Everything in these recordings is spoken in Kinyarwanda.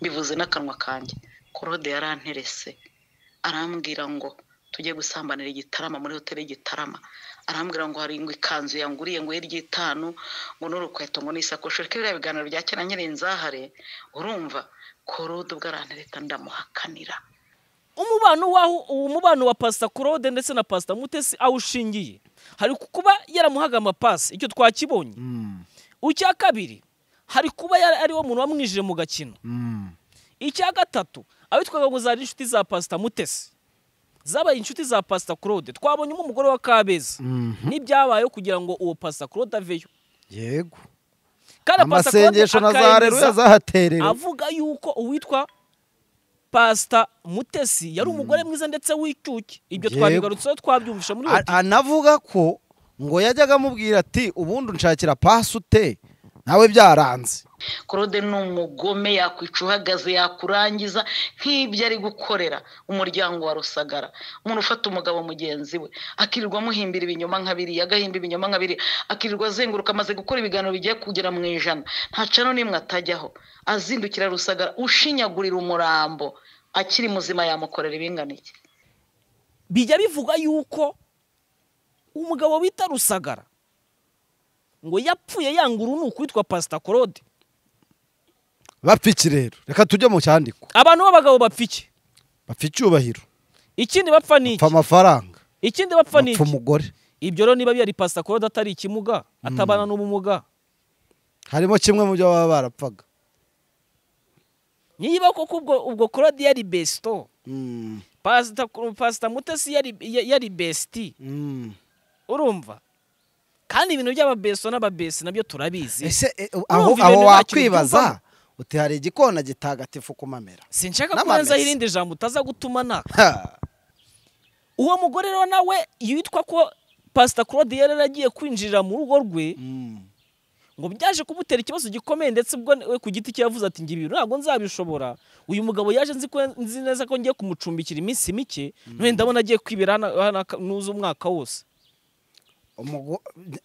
mbivuze n'akanwa kanjye. Korode yaranterese arambwira ngo tujye gusambanira igitarama muri hoteli y'igitarama. Arambwira ngo hari ngo ikanzu yanguriye ngo y'iry'itanu ngo n'urukweto ngo n'isakoshi. Reka biriya biganiro bya kera nyiri inzahare urumva korode ubwo arantereta ndamuhakanira. Umubano waho uwo mubano wa pasita claude ndetse na pasita mutesi aho ushingiye hari kuba yaramuhaga amapasi icyo twakibonye. Icya kabiri hari kuba yari ari wo muntu wamwijije mu gakino. Icya gatatu abitwaga ngo zari inshuti za pasita mutesi. Zabaye inshuti za pasita claude. Twabonyemo umugore wa kabeza. N'ibyabayeho kugira ngo uwo pasita claude aveyo. Yego. Kandi amasengesho na za zahaterera avuga yuko uwitwa pasita mutesi yari umugore mwiza ndetse w'icyuki ibyo twabigarutseho twabyumvisha muri hoteli anavuga ko ngo yajyaga amubwira ati ubundi unshakira pasi ute? Nawe byaranze. Korode ni umugome yakwica uhagaze yakurangiza nk'ibyo ari gukorera umuryango wa rusagara. Umuntu ufata umugabo mugenzi we akirirwa amuhimbira ibinyoma nka biriya agahimba ibinyoma nka biriya akirirwa azenguruka amaze gukora ibiganiro bigiye kugera mu ijana. Nta cano n'imwe atajyaho. Azindukira rusagara ushinyagurira umurambo akiri muzima yamukorera ibingana iki bijya bivuga yuko umugabo bita rusagara ngo yapfuye yanga urunuka witwa pasita claude. Bapfa iki rero reka tujye mu cyandiko. Abantu b'abagabo bapfa iki bapfa icyubahiro. Ikindi bapfa ni bapfa iki? amafaranga. Ikindi bapfa ni bapfa iki? umugore. Ibyo rero niba byari pasita claude atari ikimuga atabana n'ubumuga. Harimo kimwe mu byo baba barapfaga. Niba koko ubwo ubwo claude yari besito Mm, pasita mutesi yari besiti mm. urumva? Kandi ibintu by'ababeso n'ababesi na byo turabizi. Ese eh, aho wakwibaza uti hari igikona gitagatifu ku mamera sinshaka kubanzaho irindi jambo utaza gutuma naka uwo mugore rero nawe yitwa ko pasita claude yari yaragiye kwinjirira mu rugo rwe mm. ngo byaje kumutera ikibazo gikomeye ndetse ubwo we ku giti cye yavuze ati ngira ibintu ntabwo nzabishobora. Uyu mugabo yaje nzi neza ko ngiye kumucumbikira iminsi mike none ndabona agiye kwibera hano nuza umwaka wose.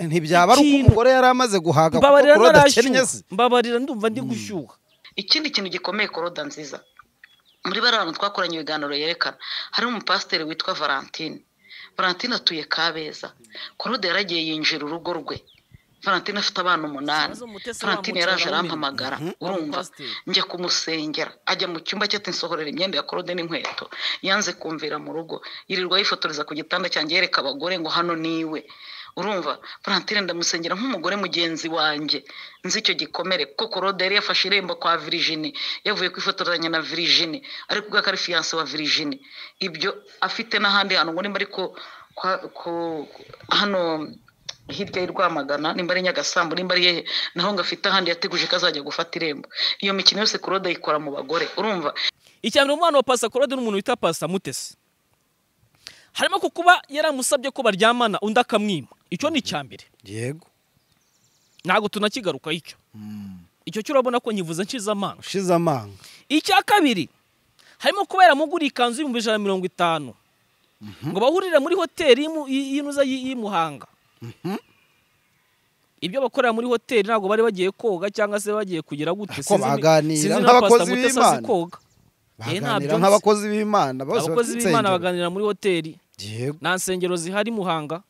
Ntibyaba ari uko umugore yari amaze guhaga kuko kurode akennye se mbabarira ndumva ndi gushyuha. Ikindi kintu gikomeye koroda nziza. Muri bariya bantu twakoranye ibiganiro yerekana. Harimo umupasiteri witwa valentine. Valentine atuye kabeza. Korode yaragiye yinjira urugo rwe. Valentine afite abana umunani. Valentine yaraje arampamagara. urumva? Njya kumusengera. Ajya mu cyumba cye ati nsohorera imyenda ya korode n'inkweto. Yanze kumvira mu rugo. Yirirwa yifotoreza ku gitanda cyanjye yereka abagore ngo hano ni we urumva valentine ndamusengera nk'umugore mugenzi wanjye. Nzi icyo gikomere. Kuko korode yari yafashe irembo kwa virijini yavuye kwifotoranya na virijini ari kuvuga ko ari fiyanse wa virijini ibyo afite n'ahandi hantu. Ngo nimba ariko hano hirya y'i Rwamagana nimba ari Nyagasambu nimba ari hehe naho ngo afite ahandi yateguje ko azajya gufata irembo. Iyo mikino yose korode ayikora mu bagore. Urumva? Mbere umwana wa pasita claude n'umuntu wita pasita mutesi. Harimo ko kuba yaramusabye ko baryamana undi akamwima. Icyo ni icya mbere. Yego. Ntabwo tunakigarukaho icyo. Icyo cyo urabona ko nyivuze nshize amanga. Ushize amanga. Icya kabiri harimo kuba yaramuguriye ikanzu y'ibihumbi ijana na mirongo itanu. Ngo bahurire muri hoteli y'inuza y'i y'i Muhanga ibyo bakorera muri hoteli ntabwo bari bagiye koga cyangwa se bagiye kugira gute. Baganira nk'abakozi b'Imana. Eh, baganira nk'abakozi b'imana. Abakozi b'imana baganira muri hoteli. Nta nsengero zihari muhanga.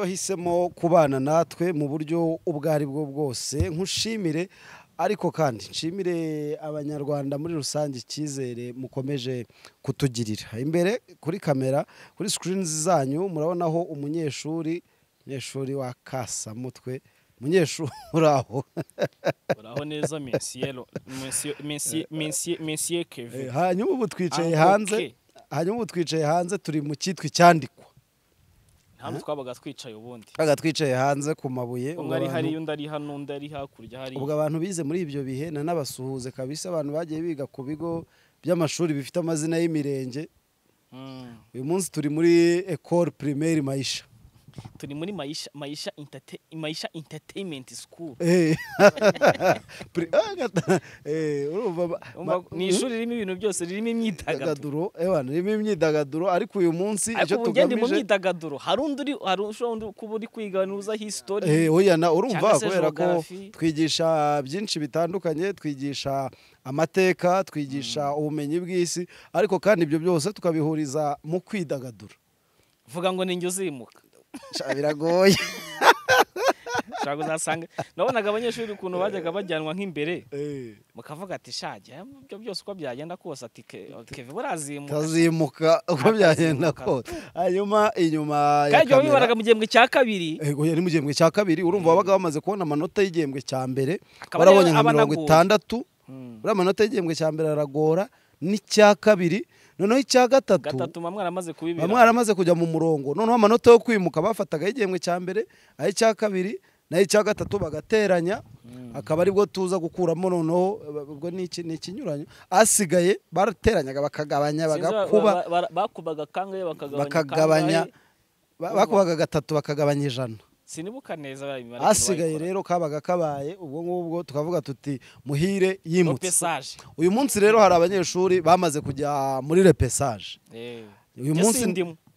Wahisemo kubana natwe mu buryo ubwo ari bwo bwose. Nkushimire ariko kandi nshimire abanyarwanda muri rusange icyizere mukomeje kutugirira. Imbere kuri kamera kuri sikirini zanyu murabonaho umunyeshuri umunyeshuri wa kasamutwe munyeshuri uraho uraho neza mensiye Eh, keve hanyuma ubu twicaye Uncle hanze hanyuma ubu twicaye hanze turi mu cyitwa icyandikwa. Hano twabaga twicaye ubundi. Twaga twicaye hanze ku mabuye umwe ari hariya undi ari hano undi ari hakurya hariya. Ubwo abantu bize muri ibyo bihe na n'abasuhuze kabisa abantu bagiye biga ku bigo by'amashuri bifite amazina y'imirenge. Mm. uyu munsi turi muri ecole primaire mayisha turi muri mayisha mayisha entertain- mayisha entertainment school. Eh. Ah, eh, urumva ni ishuri ririmo ibintu byose ririmo imyidagaduro. Ewana ririmo imyidagaduro. Ariko uyu munsi icyo ubu ngende mu tugamije myidagaduro. Hari undi uri hari undi kuba uri kwiganuza history Eh, oya na urumva Cyangwa se kubera ko twigisha byinshi bitandukanye. Twigisha amateka twigisha ubumenyi bw'isi. Ariko kandi ibyo byose tukabihuriza mu kwidagadura. Vuga ngo ninjye uzimuka. Sha, biragoye. Ushobora kuzasanga nabonaga abanyeshuri ukuntu bajyaga bajyanwa nk'imbere. Eh, mukavuga ati shajya ibyo byose uko byagenda kose? Ati "Ke- keve burazimuka tazimuka uko byagenda kose. Hanyuma inyuma ya kandi wabibaraga mu gihembwe cya kabiri. Ego yari mu gihembwe cya kabiri. Urumva wabaga bamaze kubona amanota y'igihembwe cya mbere. Ariyo nka mirongo itandatu. Mm. uriya amanota y'igihembwe cya mbere aragora. N'icya kabiri. Noneho icya gatatu baba mwaramaze kujya mu murongo. Noneho amanota yo kwimuka bafataga y'igihembwe cya mbere ay'icya kabiri n'ay'icya gatatu bagateranya akaba ari bwo tuza gukuramo noneho eh, ubwo ni iki- ni ikinyuranyo? Asigaye barateranyaga bakagabanya bagakuba bakagabanya bakubaga gatatu bakagabanya ijana. Sinibuka neza hasigaye rero kabaga kabaye ubwo ngubwo tukavuga tuti muhire yimutse. Uyu munsi rero hari abanyeshuri bamaze kujya muri repesaje Eh. uyu munsi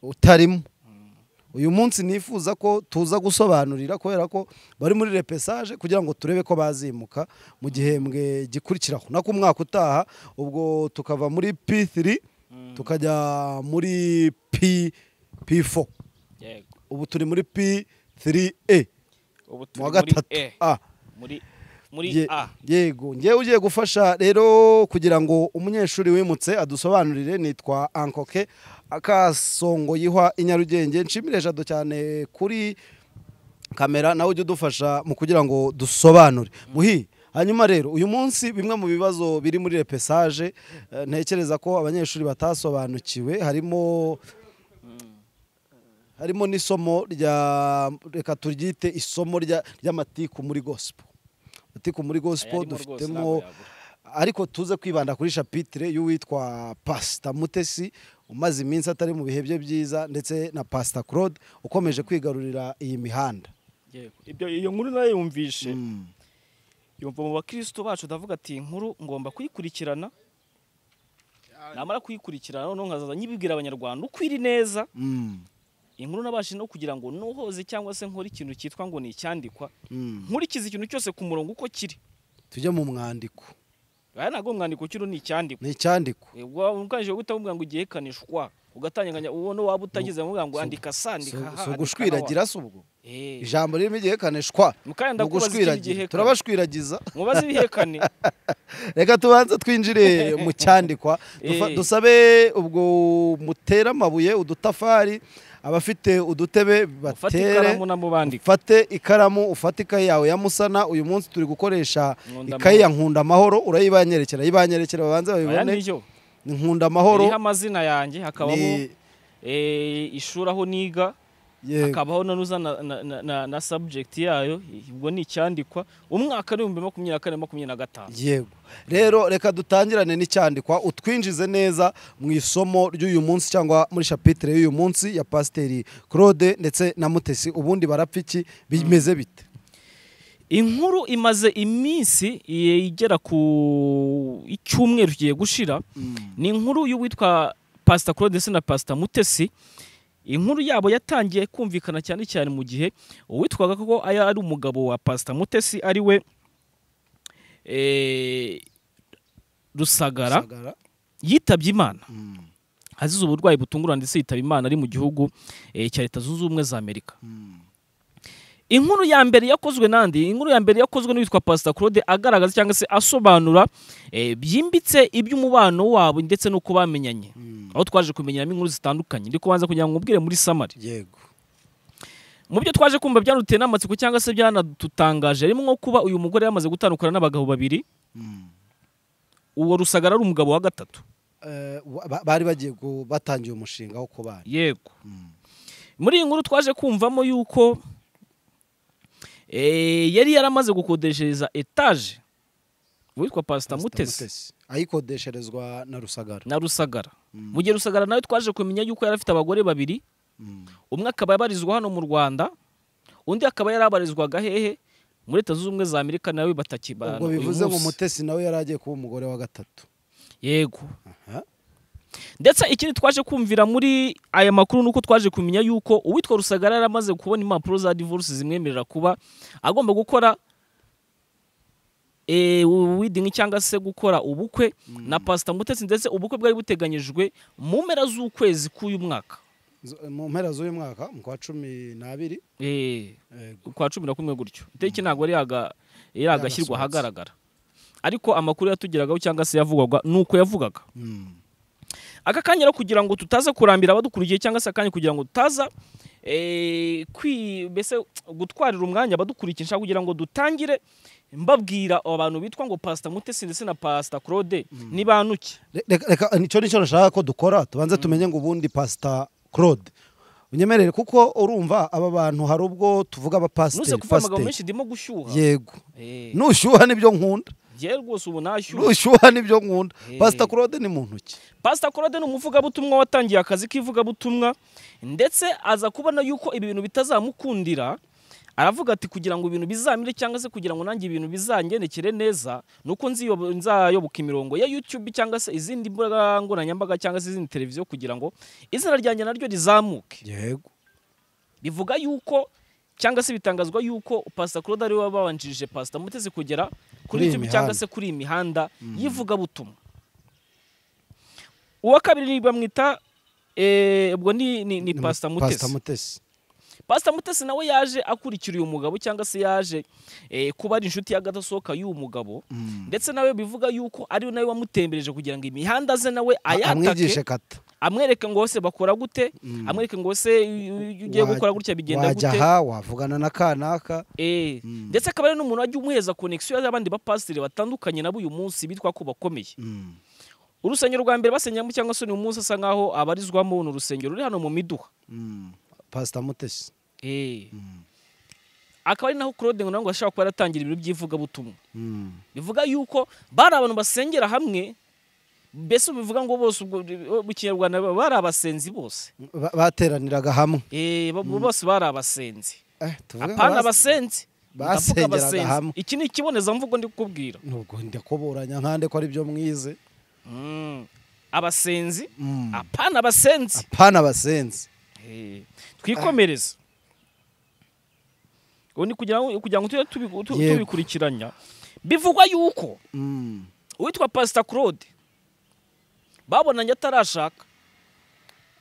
utarimo uyu munsi nifuza ko tuza gusobanurira kubera ko bari muri repesaje kugira ngo turebe ko bazimuka mu gihembwe gikurikiraho nako umwaka utaha ubwo tukava muri P3 tukajya muri P P4 Yego. ubu turi muri P3A ubu turi mu wa muri gatatu E. A. Muri A. yego. Ngewe ugiye gufasha rero kugira ngo umunyeshuri wimutse adusobanurire nitwa ankoke akasongo yihwa i nyarugenge nshimire jado cyane kuri kamera nawe ujye udufasha mu kugira ngo dusobanure. Muhi hanyuma rero uyu munsi bimwe mu bibazo biri muri repesaje eh, ntekereza ko abanyeshuri batasobanukiwe. Harimo harimo n'isomo rya reka turyite isomo rya- ry'amatiku muri gospel. Amatiku muri rwose dufitemo ariko tuze kwibanda kuri shapitire y'uwitwa pasita mutesi umaze iminsi atari mu bihe bye byiza ndetse na pasita claude ukomeje kwigarurira iyi mihanda. Yego. ibyo iyo nkuru na yo yumvishe. Mm. yumva mu bakristo bacu ndavuga ati "Iyi nkuru ngomba kuyikurikirana. Namara kuyikurikirana noneho nkazaza nyibibwira abanyarwanda uko iri neza. Mm. Inkuru nabashije no kugira ngo nuhoze cyangwa se nkore ikintu cyitwa ngo ni icyandikwa Mm. nkurikize ikintu cyose ku murongo uko kiri. Tujye mu mwandiko. Aya ntabwo umwandiko kiriho ni icyandikwa. Ni icyandiko ubwanjije guhita mubwira ngo ugihekanishwa ugatanganya ubona waba utagize mubwira ngo andika sa andika ha si ugushwiragira si ubwo. Eh, ijambo ririmo igihekanishwa ni ugushwiragira turabashwiragiza. Mubaze ibihekane. Reka tubanze twinjire mu cyandikwa. Eh. dusabe ubwo mutere amabuye udutafari abafite udutebe batere ufate ikaramu ufate ikayi yawe ya musana. Uyu munsi turi gukoresha ikayi ya nkunda amahoro urayibanyerekera. Yibanyerekera babanze babibone. nkunda amahoro. Iriho amazina yanjye hakabamo eh, ishuri aho niga. Hakabaho na, na, na, na, subject yayo ubwo ni icyandikwa umwaka ari ibihumbi makumyabiri na kane makumyabiri na gatanu. Yego. Rero reka dutangirane n'icyandikwa utwinjize neza mu isomo ry'uyu munsi cyangwa muri shapitire y'uyu munsi ya pasiteri claude ndetse na mutesi ubundi barapfa iki? Bimeze bite? Inkuru imaze iminsi igera ku icyumweru kigiye gushira. Ni inkuru y'uwitwa pasita claude ndetse na pasita mutesi. Inkuru yabo yatangiye kumvikana cyane cyane mu gihe uwitwaga ko ari umugabo wa pasita mutesi ari we eh, rusagara Sagara. yitabye imana. Mm, azize uburwayi butungurana ndetse yitaba imana ari mu gihugu eh, cya leta zunze ubumwe za amerika. Mm, inkuru ya mbere yakozwe nandi inkuru ya mbere yakozwe n'uwitwa pasita claude agaragaza cyangwa se asobanura eh, byimbitse iby'umubano wabo ndetse n'uko bamenyanye. Mm. aho twaje kumenyeramo inkuru zitandukanye. Ndi kubanza kugira ngo mubwire muri samari. Yego. Mu byo twaje kumva byanaduteye n'amatsiko cyangwa se byanadutangaje harimo nko kuba uyu mugore yamaze gutandukana n'abagabo babiri. Uwo rusagara ari umugabo wa gatatu. Eh, ba- bari bagiye batangiye umushinga wo kubana. Yego. Muri iyi nkuru twaje kumvamo yuko yari yaramaze gukodeshereza etaje witwa pasita mutesi. Ayikodesherezwa na rusagara. Na rusagara. Mu gihe rusagara nawe twaje kumenya yuko yari afite abagore babiri. Umwe akaba yabarizwa hano mu rwanda undi akaba yarabarizwaga hehe muri leta zunze ubumwe za amerika nawe batakibana ubwo bivuze ngo mutesi nawe yari agiye kuba umugore wa gatatu. Yego. Ndetse ikindi twaje kumvira muri aya makuru ni uko twaje kumenya yuko uwitwa rusagara yari amaze kubona impapuro za divorce zimwemerera kuba agomba gukora eh, wedding cyangwa se gukora ubukwe na pasita mutesi. Ndetse ubukwe bwari buteganyijwe mu mpera z'ukwezi k'uyu mwaka. Z- mu mpera z'uyu mwaka mu kwa cumi n'abiri? Eh, eh, kwa cumi na kumwe gutyo. Itariki ntabwo yari yaga- yari yagashyirwa ahagaragara. Ariko amakuru yatugeragaho cyangwa se yavugwaga ni uko yavugaga. Mm. Aka kanya rero kugira ngo tutaza kurambira abadukurikiye cyangwa se akanya kugira ngo tutaza eh, mbese gutwarira umwanya abadukurikiye nshaka kugira ngo dutangire mbabwira abantu bitwa ngo pasita mutesi ndetse na pasita claude ni bantuke Re- reka ni cyo ni cyo nashaka ko dukora tubanze tumenye ngo ubundi pasita claude. Unyemerere kuko urumva aba bantu hari ubwo tuvuga abapasiteri kuvuga amagambo pasiteri. menshi ndimo gushyuha. Yego. Eh, nushyuha ni byo nkunda. Njyewe rwose ubu nashyuha nushyuha ni byo nkunda. Eh. pasita claude ni mu ntoki. Pasita claude ni umuvugabutumwa watangiye akazi k'ivugabutumwa ndetse aza kubona yuko ibi bintu bitazamukundira aravuga ati kugira ngo ibintu bizamire cyangwa se kugira ngo nanjye ibintu bizangendekere neza ni uko nziyobo- nzayoboka imirongo ya youtube cyangwa se izindi mbuga nkoranyambaga cyangwa se izindi televiziyo kugira ngo izina ryanjye naryo rizamuke. Yego. Bivuga yuko cyangwa se bitangazwa yuko pasita claude ari we wabanjirije pasita mutezi kugera Kuri youtube cyangwa se kuri iyi mihanda y'ivugabutumwa. Uwa kabiri bamwita eh, ubwo ni, ni, pasita mutesi. Pasita mutesi nawe yaje akurikira uyu mugabo cyangwa se yaje eh, kuba ari inshuti y'agadasohoka y'uyu mugabo. Mm. ndetse nawe bivuga yuko ari nawe wamutembereje kugira ngo imihanda ze nawe ayatake. Amwereke ngo hose bakora gute? Mm. amwereke ngo hose iyo ugiye gukora gutya bigenda wajya gute? aha wavugana na kanaka. Eh, Mm. ndetse akaba ari n'umuntu wajya umuheza konegisiyo y'abandi bapasiteri batandukanye nabo uyu munsi bitwa ko bakomeye. Mm. urusengero rwa mbere basenyamo cyangwa se uyu munsi asa nkaho abarizwamo ni urusengero ruri hano mu miduha. Pasita mutesi. Eh, akaba ari naho claude ngo ashobora kuba yaratangira ibiro by'ivugabutumwa. Bivuga yuko bari abantu basengera hamwe mbese bivuga ngo bose ubwo mu kinyarwanda bari abasenzi bose? Ba- bateraniraga hamwe. Eh, bo- bose bari abasenzi. Eh, apana bas- abasenzi. Basengeraga hamwe. Iki ni ikibonezamvugo ndi kukubwira nubwo ndakuburanya nkande ko ari byo mwize. Mm. abasenzi? Mm. apana abasenzi. Apana abasenzi. Eh, twikomereze. Ubu ni kugira ngo kugira ngo tujye tubikurikiranya. Bivugwa yuko uwitwa pasita claude babonanye atarashaka.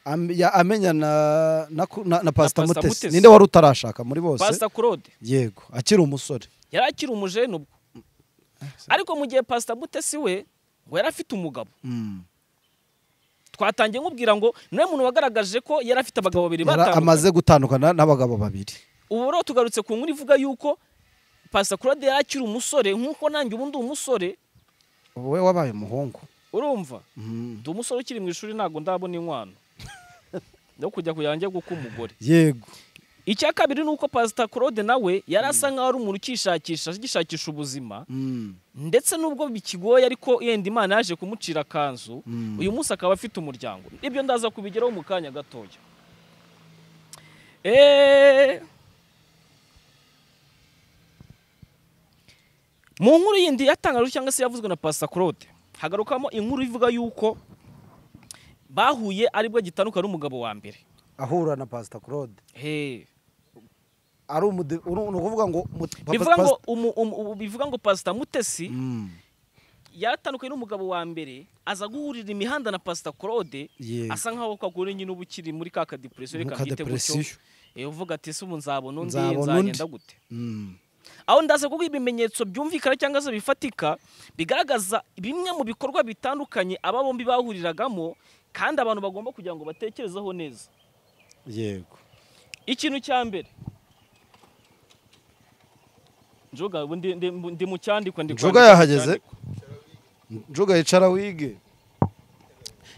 Am- ya- amenya na na, pasita mutesi. Ninde wari utarashaka muri bose? Pasita claude. Yego akiri umusore. Yari akiri umujene ubwo. Ariko mu gihe pasita mutesi we ngo yari afite umugabo. Mm. twatangiye nkubwira ngo ni we muntu wagaragaje ko yari afite abagabo babiri batandukanye. amaze gutandukana n'abagabo babiri. Ubu rero tugarutse ku nkuru ivuga yuko pasita claude yari akiri umusore nk'uko nanjye ubu ndi umusore. Wowe wabaye umuhungu. Urumva? Mm. ndi umusore ukiri mu ishuri ntabwo ndabona inkwano. No kujya njye guka umugore. Yego. Icya kabiri ni uko pasita claude nawe yari asa nkaho ari umuntu ukishakisha agishakisha ubuzima. Mm. ndetse n'ubwo bikigoye ariko yenda imana yaje kumucira akanzu Mm. uyu munsi akaba afite umuryango. Ibyo ndaza kubigeraho mu kanya gatoya. Eh, mu nkuru yindi yatangajwe cyangwa se yavuzwe na pasita claude hagarukamo inkuru ivuga yuko bahuye ari bwo gitandukana n'umugabo wa mbere. Ahura na pasita claude. Ari ukuvuga ngo bivuga ngo pasita mutesi Mm. yaratandukanye n'umugabo wa mbere aza guhurira imihanda na pasita claude asa nkaho kagore nyine uba ukiri muri ka kadepresiyo reka byite gutyo uvuga ati se ubu nzabona undi Nzabona undi." nzagenda gute? Mm. Aho ndaza kuguha ibimenyetso byumvikana cyangwa se bifatika bigaragaza bimwe mu bikorwa bitandukanye aba bombi bahuriragamo kandi abantu bagomba kugira ngo batekerezeho neza. Yego. Ikintu cya mbere. Njuga ubu ndi- mu kwandika mu yahageze? njuga yicara wige.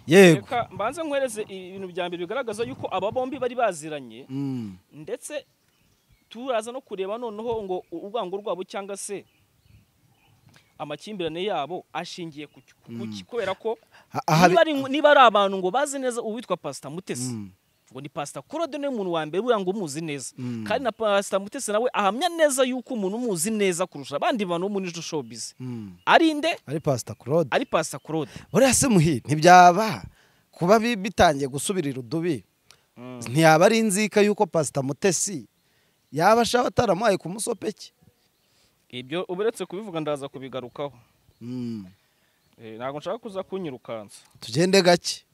Yego. Mbanze nkwereze ibintu bya mbere bigaragaza yuko aba bombi bari baziranye. Mm. ndetse turaza no kureba noneho ngo urwango rwabo cyangwa se amakimbirane yabo ashingiye ku ki kubera ko niba ari abantu ngo bazi neza uwitwa pasita mutesi Mm. ngo ni pasita claude ni we muntu wa mbere buriya ngo umuzi neza. Mm. kandi na pasita mutesi nawe ahamya neza yuko umuntu umuzi neza kurusha abandi bantu bo muri showbiz. Mm. ari nde? Ari pasita claude. Ari pasita claude. Buriya se muhi ntibyaba kuba bi- bitangiye gusubirira udubi. Ntiyaba ari inzika y'uko pasita mutesi yaba ashaka ataramuhaye ku musopeke ibyo uburetse kubivuga ndaza kubigarukaho. Mm. Eh, ntabwo nshaka kuza kunyirukansa tugende gake.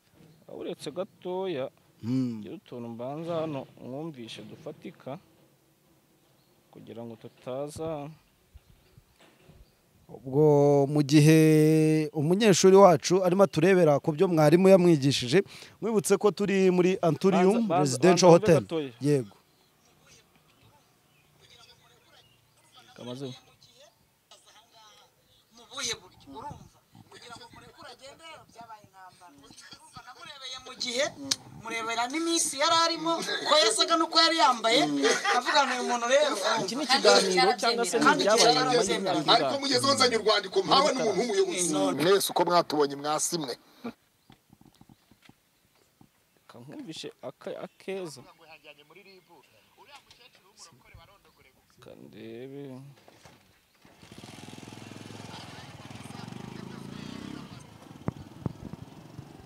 Uretse gatoya ngira utuntu mbanza hano mwumvishe dufatika kugira ngo tutaza. Ubwo mu gihe umunyeshuri wacu arimo aturebera ku byo mwarimu yamwigishije mwibutse ko turi muri anturium Banza- banza- residential banza wumve hotel gatoya. yego. Kamaze mu buhe buryo urumva? Kugira ngo murekure agende byabaye intambara urumva namurebeye mu gihe murebera n'iminsi yari arimo ko yasaga n'uko yari yambaye avuga ngo uyu muntu rero iki ni ikiganiro cyangwa se ni ibyabaye nyuma ariko ingahe? mugeze nzanye urwandiko mpawe n'umuntu w'umuyobozi. Mwese uko mwatubonye mwasimwe Reka nkumvishe aka- akeza. Reka ndebe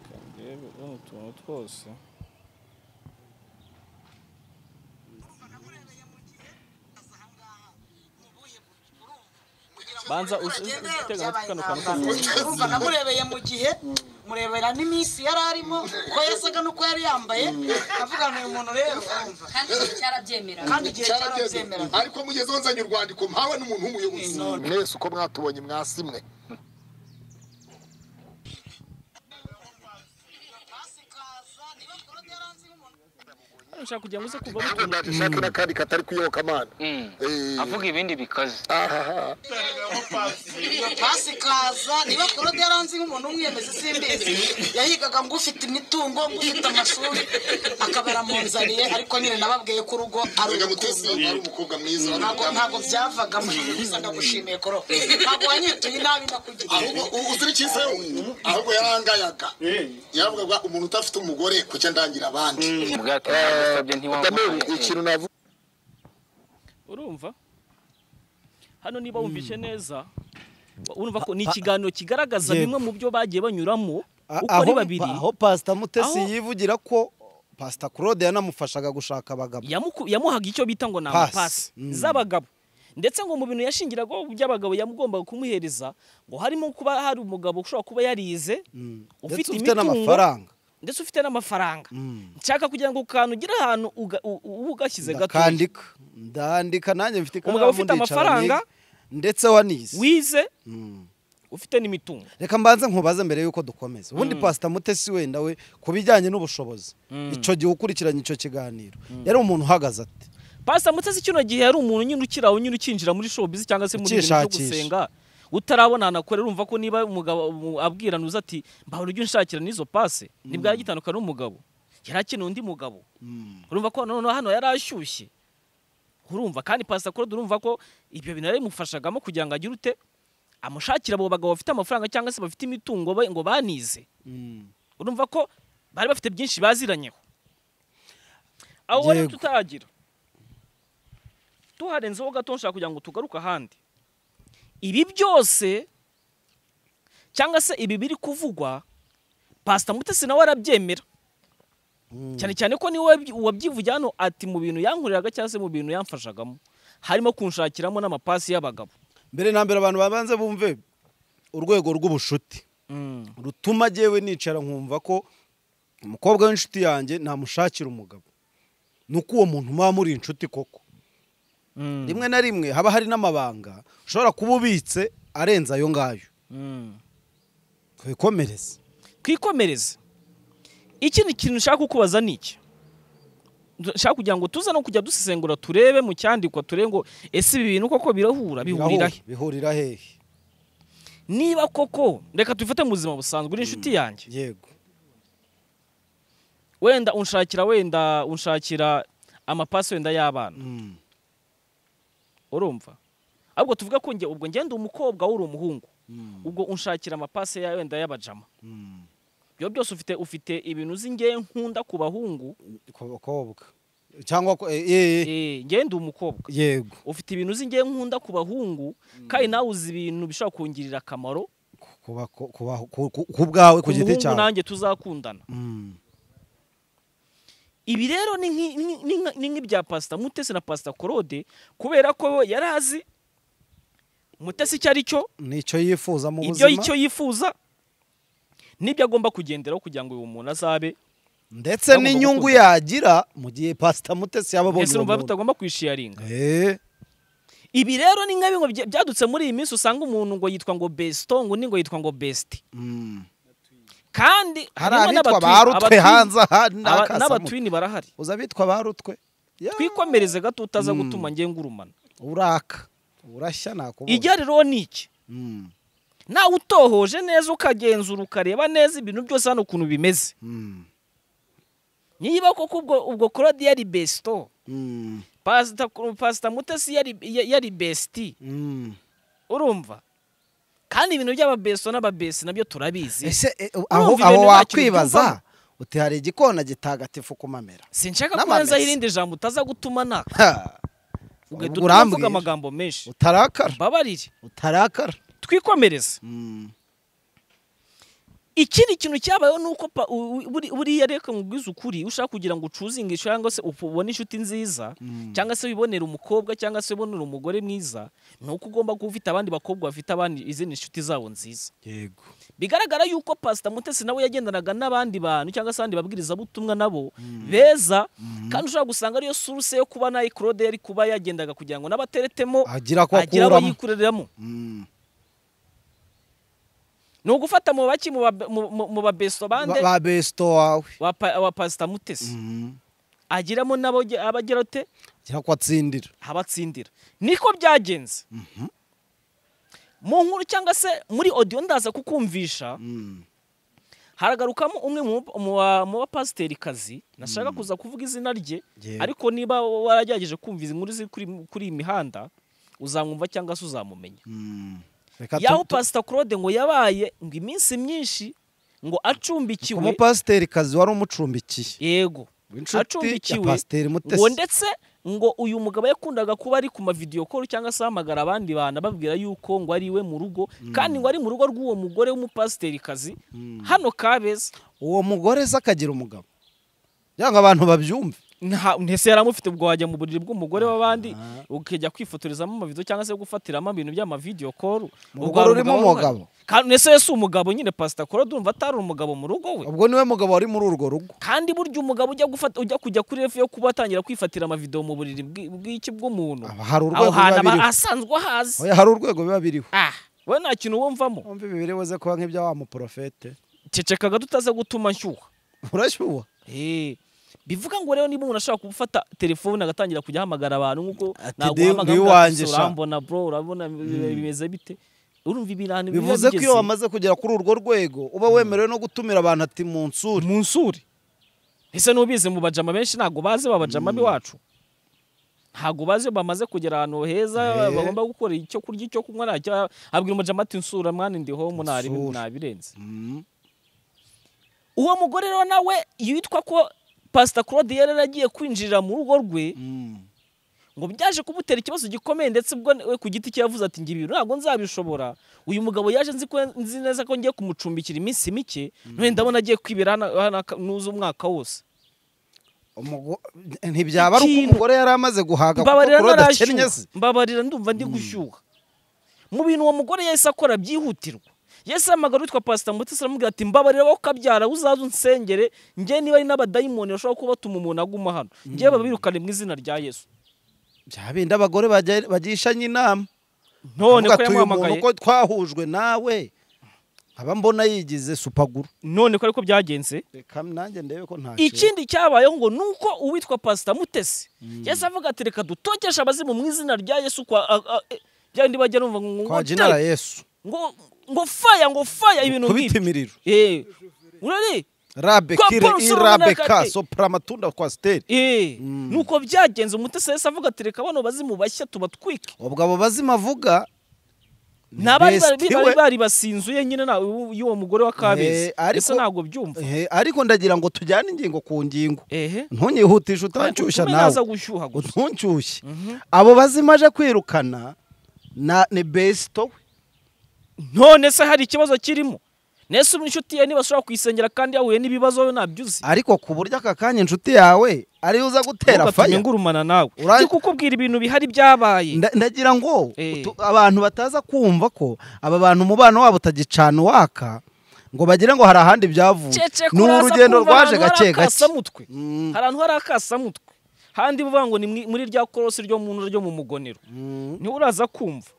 Reka ndebe uno tuntu twose. Banza utega amatwi kano kantu kose urumva namurebeye mu gihe murebera n'iminsi yari arimo ko yasaga n'uko yari yambaye avuga ngo uyu muntu rero urumva. Kandi igihe cyarabyemera kandi igihe cyarabyemera ariko mugeze nzanye urwandiko mpawe n'umuntu w'umuyobozi mwese uko mwatubonye mwasimwe hano nshaka kugira ngo uze kuva ahubwo ndabishaka n'akandi katari kuyobokamana Eh. avuga ibindi bikaze. Ahaha iyo pasi ikaza niba korode yaranze nk'umuntu w'umwiyemezi simbizi yahigaga ngo ufite imitungo ngo ufite amashuri akaba aramunzaniye ariko nyine nababwiye ko urugo ari umukobwa mwiza. Ntabwo ntabwo byavagamo gusa ndagushimiye koro ntabwo wanyituye inabi ndakugira ahubwo u- uzira ikize ahubwo yarangayaga. Yavugaga umuntu udafite umugore kucyo ndangira abandi. Ikintu navuga. Urumva? Hano niba wumvishe neza urumva ko ni ikiganiro kigaragaza bimwe mu byo bagiye banyuramo uko aho ari babiri. aho pasita mutesi yivugira ko pasita claude yanamufashaga gushaka abagabo. Yamuhaga icyo bita ngo ni Pass. amapasi Mm. z'abagabo. Ndetse ngo mu bintu yashingiragaho by'abagabo yamugombaga kumuhereza ngo harimo kuba hari umugabo ushobora kuba yarize Mm. ufite imitungo ndetse ufite n'amafaranga. Mm. nshaka kugira ngo kantu ugire ahantu uba ugashyize gato ndakandika. Ndandika nanjye mfite ikaramu Umugabo ufite amafaranga, ndetse wanize. wize Mm. ufite n'imitungo. Reka mbanze nkubaze mbere y'uko dukomeza. Ubundi pasita mutesi wenda we ku bijyanye n'ubushobozi icyo gihe ukurikiranye icyo kiganiro. Yari umuntu uhagaze ati pasita mutesi kino gihe yari umuntu nyine ukiri aho nyine ukinjira muri showbiz cyangwa se muri ibintu byo gusenga. Utarabona ahantu akorera urumva ko niba umugabo mu- abwirana uza ati mbahora ujya unshakira n'izo pase. Nibwo yari agitandukana n'umugabo yari akeneye undi mugabo. Urumva ko noneho hano yari ashyushye. Urumva. Kandi pasita claude urumva ko ibyo bintu yari bimufashagamo kugira ngo agire ute? Amushakira abo bagabo bafite amafaranga cyangwa se bafite imitungo be- ngo banize. Urumva ko bari bafite byinshi baziranyeho. Aho Yego. tutagira. Tuharenzeho gato nshaka kugira ngo tugaruke ahandi. Ibi byose cyangwa se ibi biri kuvugwa pasita mutesi nawe arabyemera. Cyane cyane ko ni we wabyi- wabyivugira hano ati mu bintu yankuriraga cyangwa se mu bintu yamfashagamo harimo kunshakiramo n'amapasi y'abagabo. Mbere na mbere abantu babanze bumve urwego rw'ubushuti rutuma jyewe nicara nkumva ko umukobwa w'inshuti yanjye namushakira umugabo. Ni uko uwo muntu muba muri inshuti koko. Rimwe na rimwe haba hari n'amabanga ushobora kuba ubitse arenze ayo ngayo. Twikomereze twikomereze ikindi kintu nshaka kukubaza ni iki? Nshaka kugira ngo tuze no kujya dusesengura turebe mu cyandikwa turebe ngo ese ibi bintu koko birahura? Bihurira he? bihurira hehe niba koko reka tubifate mu buzima busanzwe uri inshuti yanjye. Yego. Wenda unshakira wenda unshakira amapasi wenda y'abana. Mm. urumva? Ahubwo tuvuga ko ubwo ngenda umukobwa wuri umuhungu. Mm. ubwo unshakira amapasi ya wenda y'abajama. Mm. ibyo byose ufite ufite ibintu uzi ngewe nkunda ku bahungu? Bakobwa cyangwa eh, eh, ngenda umukobwa. Yego. Ufite ibintu uzi ngewe nkunda ku bahungu? Kandi nawe uzi ibintu bishobora kungirira akamaro? Ku- bwawe ku giti cyawe. nanjye tuzakundana. Ibi rero ni nk'ibya pasita mutesi na pasita korode kubera ko yari azi mutesi icyo ari cyo ni cyo yifuza mu ibyo buzima. icyo yifuza n'ibyo agomba kugenderaho kugira ngo uyu muntu azabe ndetse n'inyungu yagira mu gihe pasita mutesi yaba abonye uwo muntu. bitagomba kwishiyaringa. Eh, ibi rero ni nka bimwe bya- byadutse muri iyi minsi usanga umuntu ngo yitwa ngo besito ngo undi ngo yitwa ngo besiti mm. kandi hari abitwa n'abatwini- ba rutwe abatwini- hanze n'abatwini barahari. Uzi abitwa ba rutwe Ya, twikomereze gato utaza gutuma ngiye ngurumana. Uraka. Urashya nakubona ijya rero ni iki? Mm, nawe utohoje neza ukagenzura ukareba neza ibintu byose hano ukuntu bimeze. Mm, niba koko ubwo korodi yari besito mm, pasita mutesi yari ya- yari besiti urumva? Kandi ibintu by'ababeso n'ababesi na byo turabizi. Eh, aho wakwibaza uti hari igikona gitagatifu kumamera sinshaka kurenzaho irindi jambo utaza gutuma nta Urambwira. amagambo menshi. Utarakara. Mbabarire. Utarakara. Twikomereze. Mm, ikindi kintu cyabayeho ni uko buriya reka nkubwize ukuri ushaka kugira ngo ucuzinge cyangwa se ubone inshuti nziza cyangwa se wibonere umukobwa cyangwa se wibonere umugore mwiza ni uko ugomba kuba ufite abandi bakobwa bafite abandi izindi nshuti zabo nziza. Yego. Bigaragara yuko pasita mutesi nawe yagendanaga n'abandi bantu cyangwa se abandi babwirizabutumwa nabo beza kandi ushobora gusanga ariyo suruse yo kuba na yo claude yari kuba yagendaga kugira ngo n'abateretemo agira abo Mm. Ni ugufata mu baki mu ba- mu- mu- mu babeso bande? Ba- besito wawe. Wa pa- wa pasita mutesi. Mm. agiramo nabo abagira ate agira ko atsindira abatsindira. Niko byagenze. Mu nkuru cyangwa se muri audio ndaza kukumvisha Mm. haragarukamo umwe mu- mu ba- mu bapasiteri kazi. Nashaka kuza kuvuga izina rye ariko niba waragerageje kumva izi nkuru ziri kuri iyi mihanda uzamwumva cyangwa se uzamumenya. Mm. Yaho claude ngo yabaye ngo iminsi myinshi ngo acumbikiwe. Umupasiteri kazi wari umucumbikiye. Yego. Acumbikiwe. ngo ndetse ngo uyu mugabo yakundaga kuba ari ku mavidewo call cyangwa se ahamagara abandi bantu ababwira yuko ngo ari iwe mu rugo kandi ngo ari mu rugo rw'uwo mugore w'umupasiteri kazi. Hano kabeza. Uwo mugore se akagira umugabo. Cyangwa abantu babyumve. Ntese yari amufite ubwo wajya mu buriri bw'umugore w'abandi ukajya kwifotorezamo amavidewo cyangwa se gufatiramo ibintu by'amavidewo call Umugore urimo umugabo? kandi we si umugabo nyine pasita kora ndumva atari umugabo mu rugo we. Ubwo ni we mugabo wari muri urwo rugo. Kandi burya umugabo ujya gufata ujya kujya kuri refu yo kuba atangira kwifatira amavidewo mu buriri bw'i- bw'iki bw'umuntu. Hari urwego biba biriho. asanzwe ahazi. Hari urwego biba biriho. We nta kintu wumvamo. Wumva ibi biribuze kuba nk'ibya wa muporofete cecekaga tutaze gutuma nshyuha. Urashyuha? Eh, bivuga ngo rero niba umuntu ashaka gufata telefone agatangira kujya ahamagara abantu nk'uko Ati, naguhamagara "Ndi ngo iwanjye ati, sha." urambona bro urabona bimeze bite? Urumva ibintu bivuze ko iyo wamaze kugera kuri urwo rwego uba wemerewe no gutumira abantu ati mu nsuri mu nsuri ese n'ubizi mu bajama benshi ntabwo bazi babajama b'iwacu? Ntabwo bazi bamaze kugera ahantu heza Eh. bagomba gukora icyo kurya icyo kunywa ntacyo abwira umujama ati nsura mwana ndi home ntari Nsura. nabirenze. Uwo mugore rero nawe yitwa ko pasita claude yari yaragiye kwinjirira mu rugo rwe Mm. ngo byaje kumutera ikibazo gikomeye ndetse ubwo we ku giti cye yavuze ati ngibi ntabwo nzabishobora. Uyu mugabo yaje nzi neza ko ngiye kumucumbikira iminsi mike none ndabona agiye kwibera nuza umwaka wose. Umugo- ntibyaba ari uko umugore yari amaze guhaga kuko Claude akennye se. Mbabarira ndumva ndi gushyuha. Mu bintu uwo mugore yahise akora byihutirwa. Yahise ahamagara witwa pasita mutesi aramubwira ati mbabarira wowe ukabyara uzaze unsengere njye niba ari n'abadayimoni bashobora kuba batuma umuntu aguma hano. Njyewe babirukane mu izina rya yesu. Bya bindi abagore bagishanye inama. None ko yamuhamagaye. ko twahujwe nawe nkaba mbona yigize supaguru. None ko ariko byagenze. Reka nanjye ndebe ko nta ikindi cyabayeho ngo ni uko uwitwa pasita mutesi yahise avuga ati reka dutokeshe abazimu mu izina rya yesu kwa e, bya bindi bajya numva ngo ngo yesu. Ngo faya ngo faya ibintu kubita nk'ibi imiriro. Eh urari? Rabe kire irabeka Nakate. sopra matunda kwa steri eh nuko byagenze umutesi yahise avuga ati reka bano bazimu bashya tubatwike. Ubwo abo bazima avuga nabari bari basinzuye nyine na y'uwo mugore wa ariko- ese ntabwo byumva? ariko ndagira ngo tujyane ingingo ku ngingo. Ntunyihutishe utanshyushya nawe. gusa. Ntunshyushye abo bazima aje kwirukana na ni besito we. None se hari ikibazo kirimo? Nese inshuti ye ntibashobora kuyisengera kandi yahuye n'ibibazo uzi? Ariko ku buryo aka kanya inshuti yawe ariyo uza gutera faya ngurumana nawe. Ndi kukubwira ibintu bihari byabaye. Nda- ndagira ngo Eh. tu- abantu bataza kumva ko aba bantu umubano wabo utagicana uwaka ngo bagire ngo hari ahandi byavuye. Ni urugendo rwaje gake gake. Mm. hari ahantu hari akasamutwe. Handi buvuga ngo ni muri rya korosi ryo mu ryo mu mugonero. Mm. ni ho uraza kumva.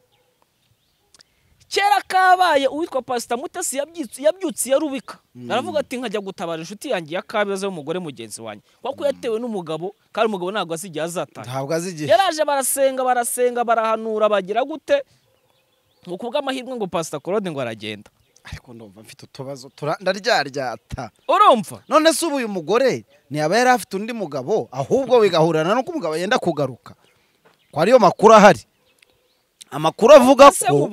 Kera kabaye uwitwa pasita mutesi yabyutse yarubika. Aravuga ati nkajya gutabara inshuti yanjye ya kabeza y'umugore mugenzi wanjye. Kuko yatewe n'umugabo kandi umugabo ntabwo azi igihe azataha ntabwo azi igihe. Yaraje barasenga barasenga barahanura bagira gute? Ngo kubw'amahirwe ngo pasita korode ngo aragenda. Ariko ndumva mfite utubazo tura- ndaryaryata urumva? None se ubu uyu mugore ntiyaba yari afite undi mugabo? Ahubwo bigahurana n'uko umugabo yenda kugaruka. Ko ariyo makuru ahari. Amakuru avuga ko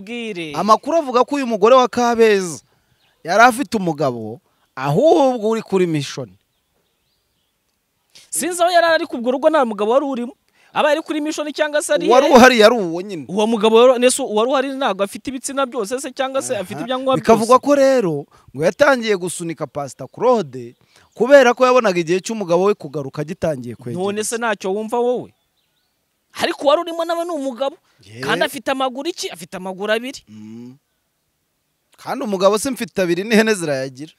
amakuru avuga ko uyu mugore wa kabeza yari afite umugabo ahubwo uri kuri mishoni sinzi aho yari ari kubwo rugo nta mugabo wari urimo. Aba yari kuri mishoni cyangwa se ari wari he? uhari yari uwo nyine. Uwo mugabo rero nese wari uhari ntabwo afite ibitsina byose se cyangwa se afite ibyangombwa bikavugwa byose. Ko rero ngo yatangiye gusunika pasita claude kubera ko yabonaga igihe cy'umugabo we kugaruka gitangiye none kwegera se ntacyo wumva wowe? Ariko uwari urimo nawe ni umugabo. Kandi afite amaguru iki? Afite amaguru abiri. Mm. kandi umugabo se mfite abiri n'ihene zirayagira.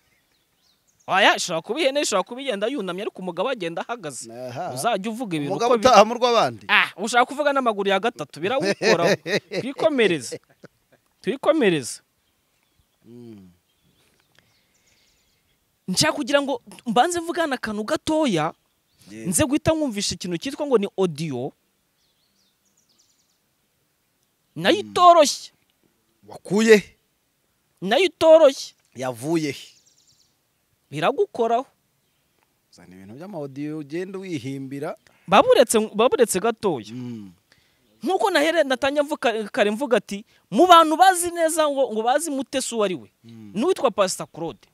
Oya ishobora kuba ihene ishobora kuba igenda yunamye ariko umugabo agenda ahagaze. Aha. uzajya uvuga ibintu umugabo utaha mu rw'abandi ah ushaka kuvuga n'amaguru ya gatatu birawukoraho. Twikomereze. Twikomereze. Nshaka kugira ngo mbanze mvugane akantu gatoya nze guhita mwumvisha ikintu cyitwa ngo ni odiyo na yo itoroshye wakuye. Nayo itoroshye yavuye. He biragukoraho zana ibintu by'amawodiyo ugenda wihimbira baburetse baburetse gatoya. Nk'uko mvuga kare mvuga ati mu bantu bazi neza ngo bazi mutesi uwo ari we. N'uwitwa pasita claude.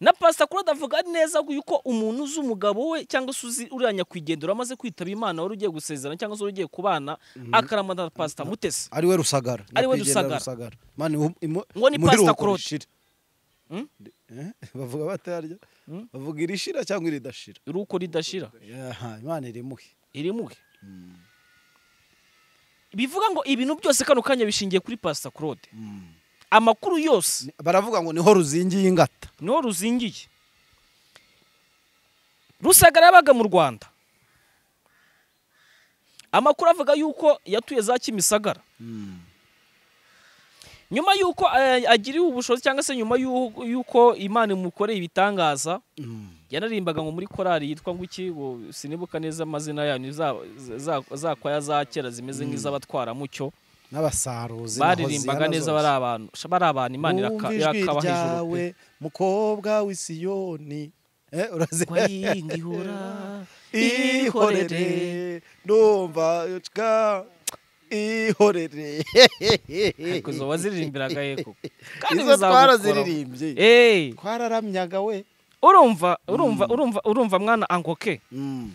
Na pasita claude avuga neza yuko umuntu uzi umugabo we cyangwa se uzi uriya nyakwigendera amaze kwitaba imana wari ugiye gusezerana cyangwa se wari ugiye kubana akaramata na pasita mutesi. Ari we rusagara. Ari we Rusagara. Ngo ni Pastor Claude. Hmm? Eh? bavuga batarya Hmm? bavuga irishira cyangwa iridashira? Iruko ridashira. Aha, imana irimuhe. Irimuhe. Bivuga ngo ibintu byose kano kanya bishingiye kuri pasita claude. Amakuru yose. Baravuga ngo ni ho ruzingiye ingata. Niho ruzingiye. Rusagara yabaga mu rwanda. Amakuru avuga yuko yatuye za kimisagara. Nyuma yuko eh, agiriwe ubushobozi cyangwa se nyuma y'u- yuko imana imukoreye ibitangaza yanarimbaga ngo muri korali yitwa ngo iki ngo sinibuka neza amazina ni za, kwaya za kera zimeze nk'iz'abatwaramucyo n'abasaruzi baririmbaga neza bari abantu bari abantu imana irakabaha ijuru. mukobwa w'isiyoni. Eh, ihora ihorere. ndumva ihorere. Ariko izo waziririmbiraga yeko kandi izo twaraziririmbye Eh, twararamyaga we. Urumva urumva urumva urumva mwana angoke Mm.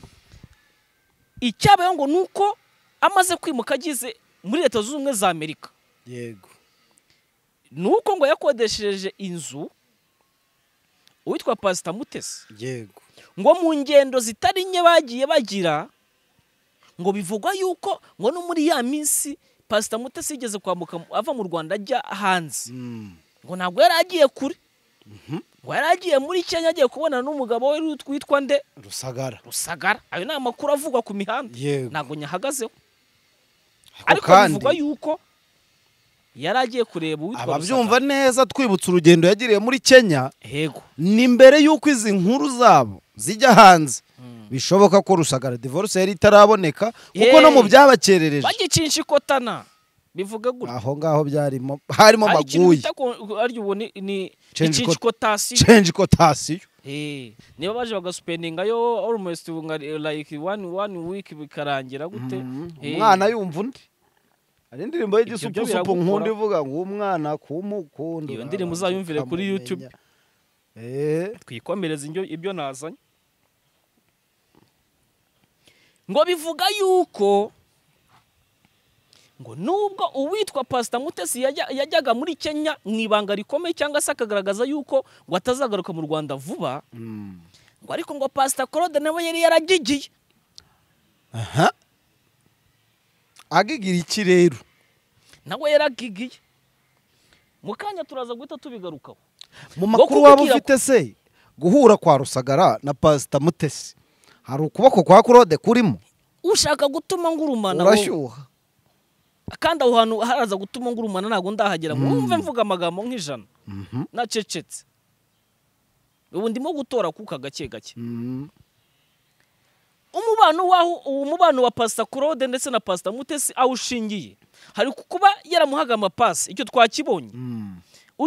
icyabayeho ngo nuko amaze kwimuka ageze muri leta zunze ubumwe za amerika. Yego. Nuko ngo yakodeshereje inzu uwitwa pasita mutesi yego. Ngo mu ngendo zitari nke bagiye bagira ngo bivugwa yuko ngo no muri ya minsi pasita mutesi yigeze kwambuka ava mu rwanda ajya hanze. Mm. ngo ntabwo yari agiye kure. Ngo yari agiye muri kenya agiye kubonana n'umugabo we witwa nde? Rusagara. Rusagara. Ayo ni amakuru avugwa ku mihanda. Yego. Ntabwo nyahagazeho. Ariko bivugwa yuko yari agiye kureba uwitwa ababyumva neza twibutsa urugendo yagiriye muri kenya. Hego ni mbere y'uko izi nkuru zabo zijya hanze. Bishoboka ko rusagara divorce yari itaraboneka kuko no mu byabakerereje. Bagicisha ikotana. Bivuga gutya aho ngaho byarimo harimo hari ikintu maguyi bita ko- arya ubu ni- change kotasiyo Eh, niba baje bagasupendingayo almost nka like one one week bikarangira gute? Eh, umwana yumva undi? Hari indirimbo y'igisupusupu nkunda ivuga ngo umwana kumukunda Iyo ndirimbo uzayumvire kuri ukamumenya." YouTube. Eh, twikomereza ibyo ibyo nazanye. Ngo bivuga yuko ngo nubwo uwitwa pasita mutesi yajya- yajyaga muri kenya mu ibanga rikomeye cyangwa se akagaragaza yuko ngo atazagaruka mu rwanda vuba mm. ngo ariko ngo pasita claude nawe yari yaragigiye. Aha. Agigira iki rero? Nawe yaragigiye. Mu kanya turaza guhita tubigarukaho. Mu makuru waba ufite se guhura kwa rusagara na pasita mutesi. Hari ukuboko kwa claude kurimo? Ushaka gutuma ngurumana urashyuha. Kandi aho hantu haraza gutuma ngurumana ntabwo ndahagera. Ngo wumve mvuga amagambo nk'ijana. Mhm. nacecetse. Ubu ndimo gutora kuka gake gake. Mm. umubano waho uwo mubano wa pasita claude ndetse na pasita mutesi aho ushingiye hari kuba yaramuhaga amapasi icyo twakibonye. Mm.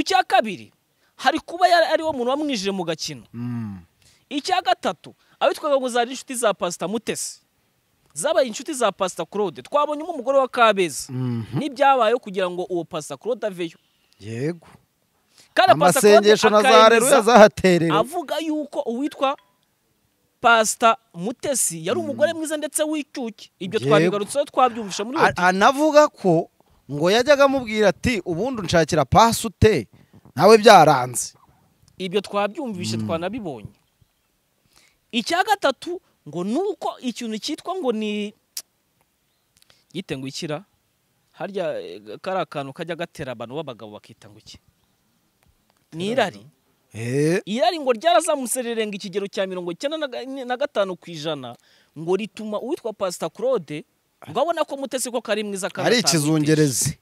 icya kabiri hari kuba ari wo muntu wamwinjije mu gakino. Mm. icya gatatu abitwaga ngo zari inshuti za pasita mutesi. Zabaye inshuti za pasita claude. Twabonye nk'umugore wa kabeza. Mhm. n'ibyabayeho kugira ngo uwo pasita claude aveyo. Yego. Kandi amasengesho na za reruya zahaterera avuga yuko uwitwa pasita mutesi yari umugore mwiza ndetse w'icyuki ibyo twabigarutseho twabyumvisha muri anavuga ko ngo yajyaga amubwira ati ubundi unshakira pasi ute? Nawe byaranze. Ibyo twabyumvishe twanabibonye. Icya gatatu ngo ni uko ikintu cyitwa ngo ni gite ngo ikira? Harya kari akantu kajya gatera abantu b'abagabo bakita ngo iki? Ni irari. Eh, irari ngo ryarazamutse rirenga ikigero cya mirongo icyenda na ga- na gatanu ku ijana ngo rituma uwitwa pasita claude ngo abona ko mutesi ko kari mwiza kandi ari ikizungerezi.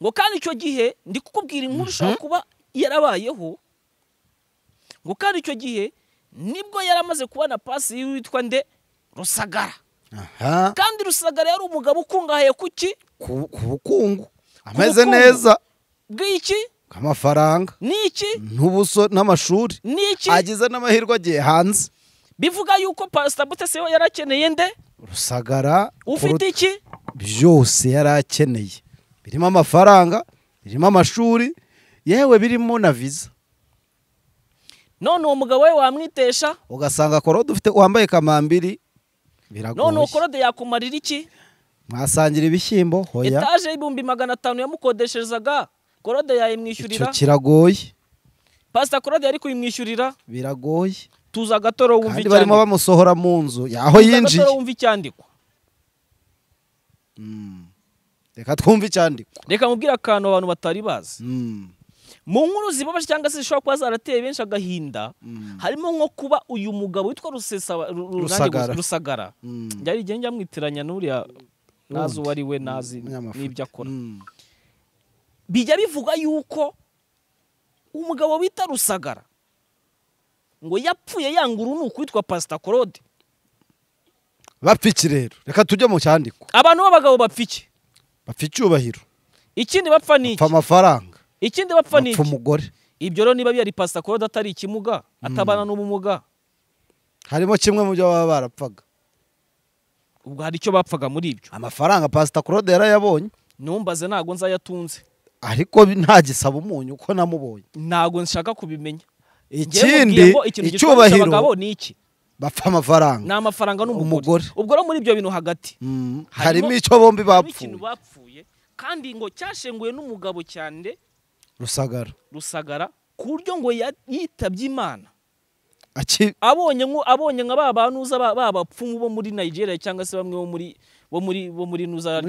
ngo kandi icyo gihe ndi kukubwira inkuru ishobora kuba yarabayeho ngo kandi icyo gihe ni bwo yari amaze kubona pasi witwa nde? Rusagara. Kandi rusagara yari umugabo ukungahaye ku ki? Ku ku bukungu. Ameze neza. Bw'iki? K'amafaranga n'iki? N'ubuso n'amashuri. N'iki? Agize n'amahirwe agiye hanze. Bivuga yuko pasita butese we yari akeneye nde? Rusagara ufite iki? byose yari akeneye. Birimo amafaranga birimo amashuri. Yewe birimo na viza none uwo mugabo we wamwitesha. Ugasanga korode ufite wambaye kamambiri. None biragoye korode yakumarira iki? Mwasangira ibishyimbo hoya. Etaje y'ibihumbi magana atanu yamukodesherezaga korode icyo yayimwishyurira. Kiragoye. Pasita korode yari kuyimwishyurira. Biragoye. Tuza agatoro wumva kandi barimo icyandikwa. bamusohora mu nzu yaho Tuza yinjiye. agatoro wumva icyandikwa. Mm. reka twumve icyandiko reka mubwire akantu abantu batari bazi. Mm. Mu nkuru zibabaje cyangwa se zishobora kuba zarateye benshi agahinda Mm. harimo nko kuba uyu mugabo witwa Rusagara. rusagara Mm. igihe njya mwitiranya n'uriya nazi uwo ari we nazi Umunyamafuti. n'ibyo akora Mm. bijya bivuga yuko umugabo bita rusagara ngo yapfuye yanga urunuka witwa pasita claude bapfa iki rero reka tujye mu cyandiko abantu b'abagabo bapfa iki bapfa icyubahiro ikindi bapfa ni iki amafaranga ikindi bapfa ni iki? umugore. Ibyo rero niba byari pasita claude atari ikimuga atabana n'ubumuga. Harimo kimwe mu byo baba barapfaga. Ubwo hari icyo bapfaga muri ibyo? Amafaranga pasita claude yarayabonye. Numbaze ntabwo nzayatunze. Ariko nta gisaba umunyu uko namubonye. Ntabwo nshaka kubimenya. Ikindi icyubahiro ni iki? bapfa amafaranga. Ni amafaranga n'umugore. Umugore. ubwo rero muri ibyo bintu hagati Mm. harimo- icyo bombi bapfuye. Kandi ngo cyashenguye n'umugabo cyane rusagara. Rusagara ku buryo ngo yitabye imana. Abonye nko abonye nka ba banuza ba ba bapfumu bo muri Nigeria cyangwa se bamwe bo muri bo muri bo muri nuza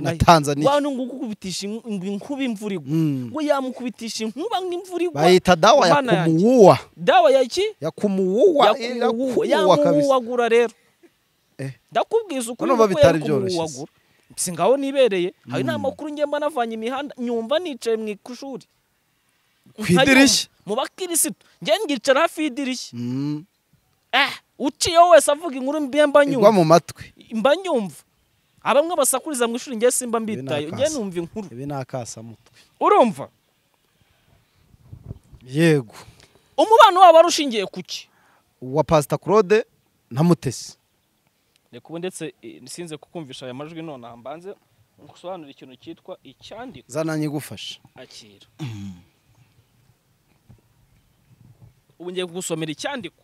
na. Tanzania. Wano ngo ngo inkuba imvura igwa. Mm. ngo yamukubitisha inkuba nk'imvura igwa. Bayita dawa ya Mana yanjye. kumuwuwa. Dawa ya ki? Ya kumuwuwa. Yakumuwuwa yamuwuwagura rero. Eh. ndakubwiza ukuri Urumva ngaho nibereye. Hari n'amakuru njye mba navanye imihanda nyumva nicaye mu ishuri. Ku idirishya? mu bakirisitu. Njye ngicara hafi y'idirishya. Mm. eh uciyeho wese avuga inkuru mba nyumva. Mu matwi. Mba nyumva. Abamwe basakuriza mu ishuri njye simba mbitaye njye numva inkuru. Ibi ni akasamutwe. Urumva? Yego. Umubano wabo wari ushingiye ku ki? Uwa pasita claude na mutesi. Reka ndetse eh, sinze kukumvisha aya majwi nonaha. Mbanze ngusobanurire ikintu cyitwa icyandiko. Zana nyigufasha akira. Ubu ngiye kugusomera icyandiko.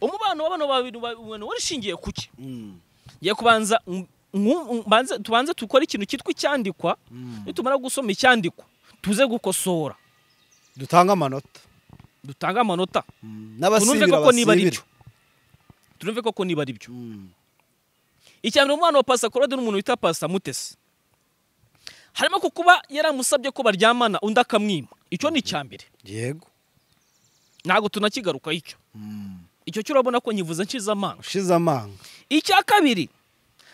Umubano wa bano babiri ba- wari ushingiye ku ki? Ngiye kubanza tubanze dukore ikintu cyitwa icyandikwa. Nitumara gusoma icyandikwa tuze gukosora. Dutanga amanota. Dutange amanota tunumve n'abasibira koko niba ari byo tunumve koko niba ari byo icya mbere umwana wa pasa korode n'umuntu wita pasa mutesi harimo ko kuba yaramusabye ko baryamana undi akamwima. Icyo ni icya mbere? Yego. Ntabwo tunakigarukaho icyo. Icyo cyo urabona ko nyivuze nshize amanga. Ushize amanga. Icya kabiri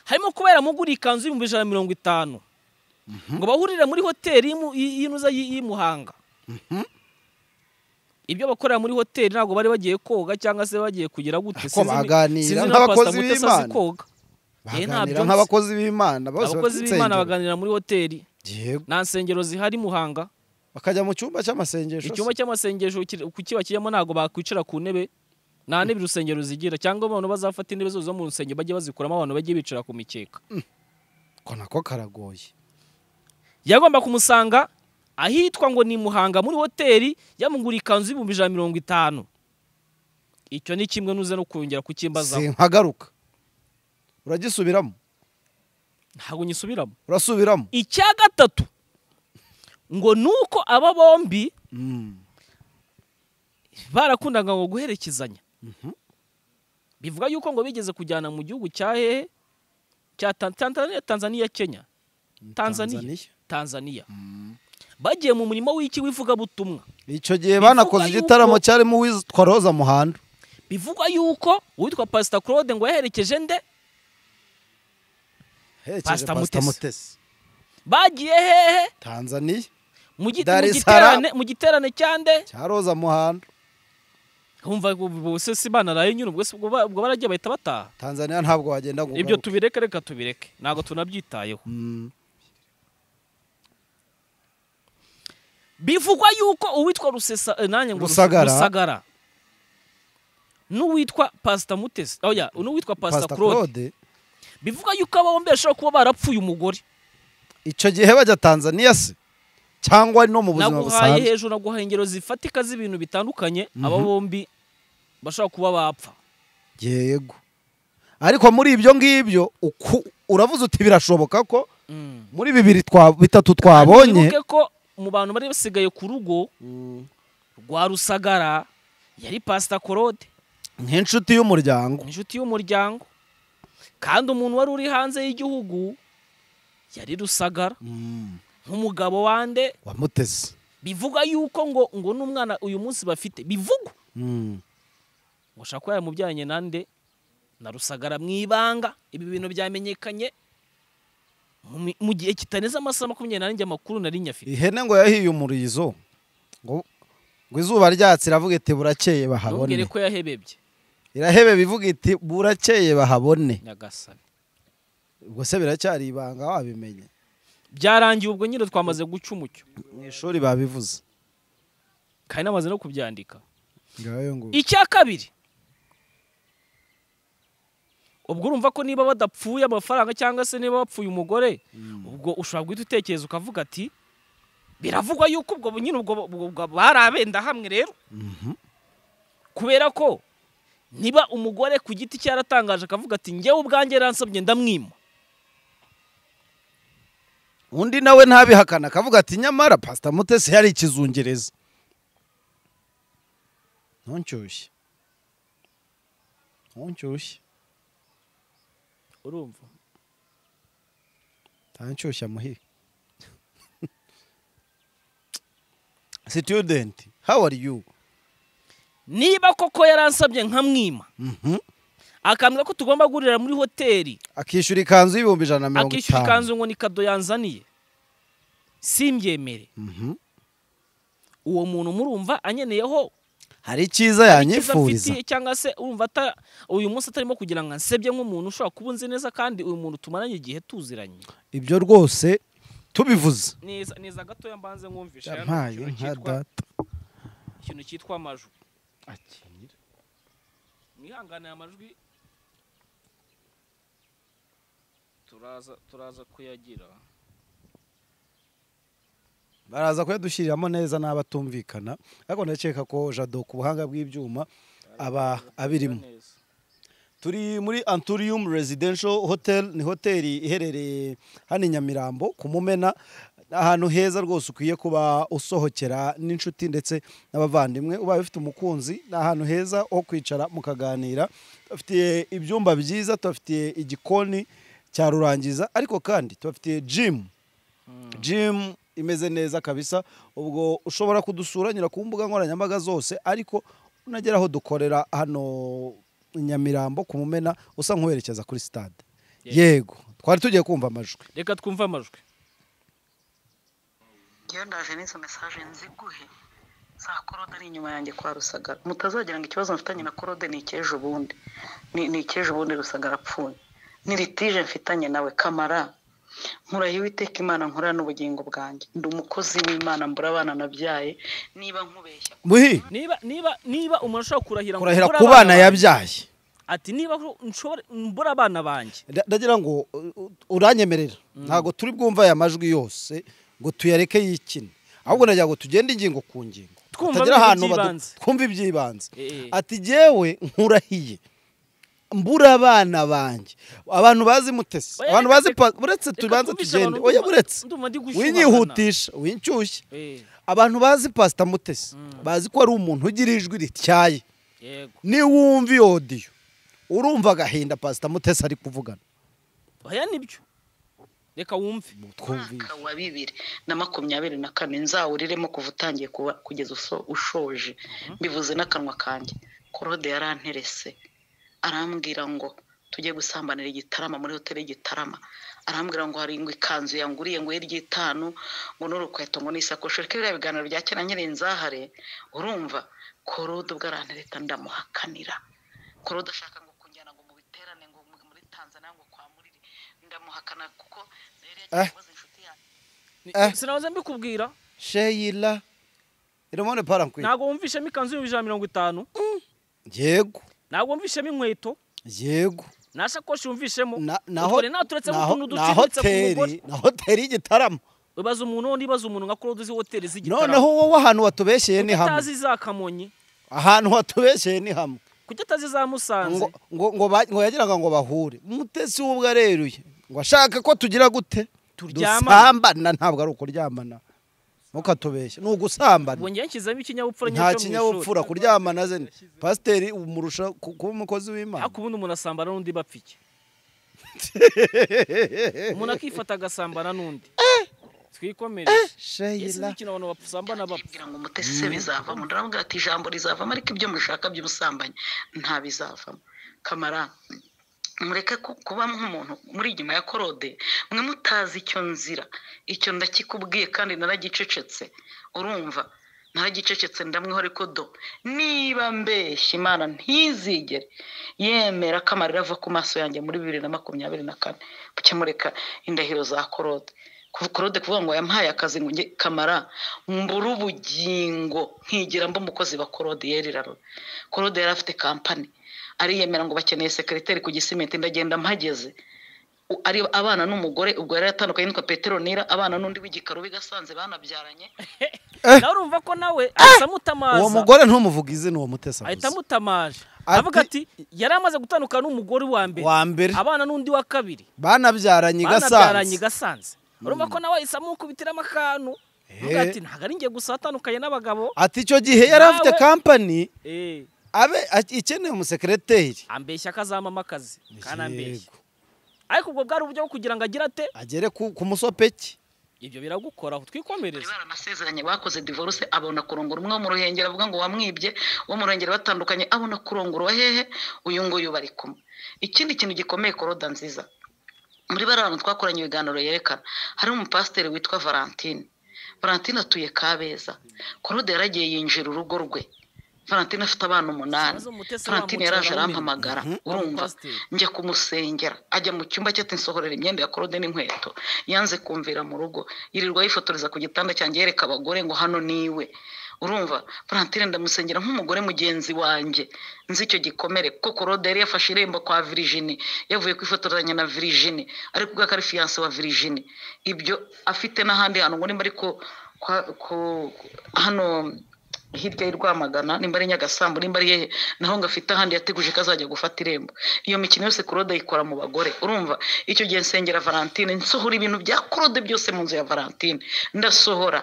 harimo kuba yaramuguriye ikanzu y'ibihumbi ijana na mirongo itanu. Ngo bahurire muri hoteli y'imu- y'i- y'inuza y'i y'i Muhanga ibyo bakorera muri hoteli ntabwo bari bagiye koga cyangwa se bagiye kugira gute. Sinzi ni- baganira sinzi niba nk'abakozi Pastor Mutesi b'Imana. azi koga. Eh, baganira nk'abakozi b'imana. Abakozi b'imana baganira muri hoteli. Nta nsengero zihari Muhanga. Bakajya mu cyumba cy'amasengesho. Icyumba cy'amasengesho kiba kirimo ntabwo bakwicara ku ntebe nta ntebe urusengero zigira. Cyangwa abantu bazafata intebe zose zo mu rusengero bajye bazikuramo abantu bajye bicara ku mikeka. Ko nako karagoye. Yagomba kumusanga ahitwa ngo ni muhanga muri hoteli yamugura ikanzu y'ibihumbi ijana na mirongo itanu. Icyo ni kimwe nuze no kongera kukimbazaho sinkagaruka uragisubiramo? Ntabwo nyisubiramo urasubiramo? Icya gatatu ngo ni uko aba bombi barakundaga ngo guherekezanya. Bivuga yuko ngo bigeze kujyana mu gihugu cya hehe cya Tan- Tanzania Tanzania Kenya. Tanzania. Tanzania. Bagiye mu murimo w'iki w'ivugabutumwa icyo gihe banakoze igitaramo cyarimo uwitwa roza muhando. Bivugwa yuko uwitwa pasita claude ngo yaherekeje nde? Pasita Mutesi. bagiye hehe? Tanzania. Mu giterane mu giterane cya roza muhando. Humva bose si banaraye nyine ubwo baragiye bahita bataha. Tanzania ntabwo wagenda ngo ibyo tubireke reka tubireke. Ntabwo tunabyitayeho. Bivugwa yuko uwitwa rusesa eh, nanjye ngo Rus- Rusagara. n'uwitwa pasita mutesi oya n'uwitwa pasita claude. Bivugwa yuko aba bombi bashobora kuba barapfuye umugore. Icyo gihe bajya tanzania se? Cyangwa no mu buzima naguhaye busanzwe? hejuru naguhaye ingero zifatika z'ibintu bitandukanye aba bombi bashobora kuba bapfa. Yego. Ariko muri ibyo ngibyo uravuze uti birashoboka ko? Muri bibiri bitatu twabonye ko mu bantu bari basigaye ku rugo rwa rusagara yari pasita claude. Nk'inshuti y'umuryango. Inshuti y'umuryango. Kandi umuntu wari uri hanze y'igihugu yari rusagara. Nk'umugabo wande wamuteze. bivuga yuko ngo ngo n'umwana uyu munsi bafite bivugwa. Ngo ushaka kuba yaramubyaranye nande? Na rusagara mu ibanga. Ibi bintu byamenyekanye. Mu gihe kitarenze amasaha makumyabiri n'ane njye amakuru nari nyafite. Ihene ngo yahiye umurizo ngo ngo izuba ryatse iravuga iti burakeye bahabone. Ntubwire ko yahebebye. Irahebe bivuga iti burakeye bahabone. Nyagasani. Ubwo se biracyari ibanga wabimenye? Byarangiye ubwo nyine twamaze guca umucyo. Mu ishuri babivuze. Kandi namaze no kubyandika. Icya kabiri ubwo urumva ko niba badapfuye amafaranga cyangwa se niba bapfuye umugore ubwo ushobora guhita utekereza ukavuga ati biravugwa yuko ubwo nyine ubwo bari abenda hamwe rero kubera ko niba umugore ku giti cye yaratangaje akavuga ati njyewe ubwanjye yaransabye ndamwima. Undi nawe ntabihakana akavuga ati nyamara pasita mutesi yari ikizungereza ntunshyushye. Ntunshyushye. Urumva. Ntanshyushya muhire student how are you? Niba koko yaransabye nkamwima Mhm. akambwira ko tugomba guhurira muri hoteli. Akishyura ikanzu y'ibihumbi ijana na mirongo akishyura itanu. ikanzu ngo ni kado yanzaniye. Simbyemere. Mhm. uwo muntu murumva anyeneyeho hari icyiza yanyifuriza. cyangwa se urumva ata- uyu munsi atarimo kugira ngo ansebye nk'umuntu ushobora kuba unzi neza kandi uyu muntu tumaranye igihe tuziranye. Ibyo rwose tubivuze. Neza neza gatoya mbanze mwumvishe ikintu nka cyitwa- data. Ikintu cyitwa amajwi. Mwihangane aya majwi. Turaza turaza kuyagira. Baraza kuyadushyiriramo neza n'abatumvikana. Ariko ndakeka ko jado ku buhanga bw'ibyuma aba abirimo. Turi muri anturium residential hotel ni hoteli iherereye hano i nyamirambo ku mumena. Ahantu heza rwose ukwiye kuba usohokera n'inshuti ndetse n'abavandimwe. Ubaye ufite umukunzi ni ahantu heza ho kwicara mukaganira. Tubafitiye ibyumba byiza tubafitiye igikoni cya rurangiza ariko kandi tubafitiye jimu jimu imeze neza kabisa ubwo ushobora kudusura nyura ku mbuga nkoranyambaga zose ariko unagera aho dukorera hano nyamirambo ku mumena usa nk'uwerekeza kuri stade. Yego. twari tugiye kumva amajwi. Reka twumve amajwi. Ngewe ndaje n'izo mesaje nziguhe. Za korode ari inyuma yanjye kwa rusagara mutazagira ngo ikibazo mfitanye na korode ni icy'ejo bundi ni ni icy'ejo bundi rusagara apfuye ni litije mfitanye nawe kamara. Nkurahiye uwiteka imana nkorera n'ubugingo bwanjye. Ndi umukozi w'imana mbura abana nabyaye niba nkubeshya muhi niba niba niba umuntu ashobora kurahira kurahira ku bana yabyaye ati niba nshobora mbura abana banjye. Nda- ndagira ngo uranyemerera. Ntabwo turi bwumva aya majwi yose ngo tuyareke yikine. Ahubwo nagira ngo tugende ingingo ku ngingo. Twumva iby'ibanze. Eh. ati jyewe nkurahiye. Mbura abana banjye abantu bazi mutesi. Abantu bazi tubanze twumvishe tugende. oya buretse. Winyihutisha winshyushye. Eh, abantu bazi pasita mutesi. Bazi ko ari umuntu ugira ijwi rityaye. Yego. Niwumva iyo odiyo urumva agahinda pasita mutesi ari kuvugana. Oya ni byo. Reka wumve. Twumvise. Mwaka wa bibiri na makumyabiri na kane nzawuriremo kuva utangiye kuba kugeza uso- ushoje. Mbivuze n'akanwa kanjye. Korode yaranterese arambwira ngo tujye gusambanira igitarama muri hoteli y'igitarama arambwira ngo hari ngo ikanzu yanguriye ngo y'iry'itanu ngo n'urukweto ngo n'isakoshi. Reka biriya biganiro bya kera nyiri nzahare urumva korode ubwo arantereta ndamuhakanira. Korode ashaka ngo kunjyana ngo mu biterane ngo mu- muri tanzania ngo kwa muriri. Ndamuhakana kuko yagiye Eh. inshuti yanjye Eh. sinahoze mbikubwira. Sheyila iramone parankwi ntabwo wumvishemo ikanzu y'ibihumbi ijana na mirongo itanu? Yego. Ntabwo wumvishemo inkweto? Yego. Nta sakoshi naho utwo rero turetsemo utuntu na duciriritse ku mugore. Hoteli na hoteli y'igitaramo. Ubaza umuntu wundi ibaza umuntu nka claude uzi hoteli z'igitaramo. Noneho wowe ahantu watubeshyeye ni hamwe? utazi za kamonyi? Ahantu watubeshyeye ni hamwe. Kuki atazi za musanze? Ngo ngo yagiraga ngo bahure. Mutesi w'ubwo areruye. Ngo ashaka ko tugira gute? Turyamana. dusambana. Ntabwo ari ukuryamana ntukatubeshye ni ugusambana nta kinyabupfura kuryamana ze pasiteri umurusha ku- kuba umukozi w'imana. Ariko ubundi umuntu asambana n'undi bapfa iki umuntu akifata agasambana n'undi. Twikomere ese sheyila n'ikino abantu basambana bapfa? Yibwira ngo umutesi se bizavamo. Ndaramubwira ati ijambo rizavamo ariko ibyo mushaka by'ubusambanyi nta bizavamo kamara mureke ku- kuba nk'umuntu muri inyuma ya korode mwe mutazi icyo nzira. Icyo ndakikubwiye kandi naragicecetse. Urumva? Naragicecetse ndamweho ariko do. Niba mbeshya imana ntizigere yemera ko amarira ava ku maso yanjye muri bibiri na makumyabiri na kane. Mureka indahiro za korode korode kuvuga ngo yampaye akazi ngo njye kamara mbura ubugingo nkigira mba umukozi wa korode yeriraro korode yari afite kampani ariyemera ngo bakeneye sekereteri ku gisimenti ndagenda mpageze. Ari abana n'umugore ubwo yari yatandukanye n'itwa petero abana n'undi w'igikaro bigasanze banabyaranye. Nawe urumva ko nawe ahita amutamaza uwo mugore ntumuvuga izina uwo mutesi ahita amutamaje avuga ati yari amaze gutandukana n'umugore wa mbere. Wa mbere. Abana n'undi wa kabiri. Banabyaranye banabyaranye igasanze gasanze. Urumva ko nawe ahise amukubitiramo akantu. Avuga ati ntabwo ari njye gusa watandukanye n'abagabo. Ati icyo gihe yari afite kampani Eh, abe ikeneye umusekereteri ambeshya ko azamama akazi kandi ambeshya. Ariko ubwo bwari uburyo bwo kugira ngo agire ate? Agere ku musopeki ibyo biragukoraho bari twikomereze baranasezeranye bakoze divorce abona kurongora umwe wo mu ruhengeri avuga ngo wamwibye uwo mu ruhengeri batandukanye abona kurongora hehe uyu nguyu bari kumwe. Ikindi kintu gikomeye koroda nziza. Muri bariya bantu twakoranye ibiganiro yerekana. Hari umupasiteri witwa valentine. Valentine atuye kabeza. Korode yaragiye yinjira urugo rwe. Valentine afite abana umunani. Valentine yaraje arampamagara. Urumva? Umupasiteri. njya kumusengera. Ajya mu cyumba cye ati nsohorera imyenda ya korode n'inkweto. Yanze kumvira mu rugo. Yirirwa yifotoreza ku gitanda cyanjye yereka abagore ngo hano ni we. Urumva? Valentine ndamusengera nk'umugore mugenzi wanjye. Nzi icyo gikomere. Kuko korode yari yafashe irembo kwa virigini yavuye kwifotoranya na virigini ari kuvuga ko ari fiyanse wa virigini ibyo afite n'ahandi hantu ngo nimba ariko hano hirya y'i Rwamagana nimba ari Nyagasambu nimba ari hehe naho ngo afite ahandi yateguje ko azajya gufata irembo. Iyo mikino yose Claude ayikora mu bagore. Urumva? Icyo gihe nsengera Valentine nsohora ibintu bya Claude byose mu nzu ya Valentine. Ndasohora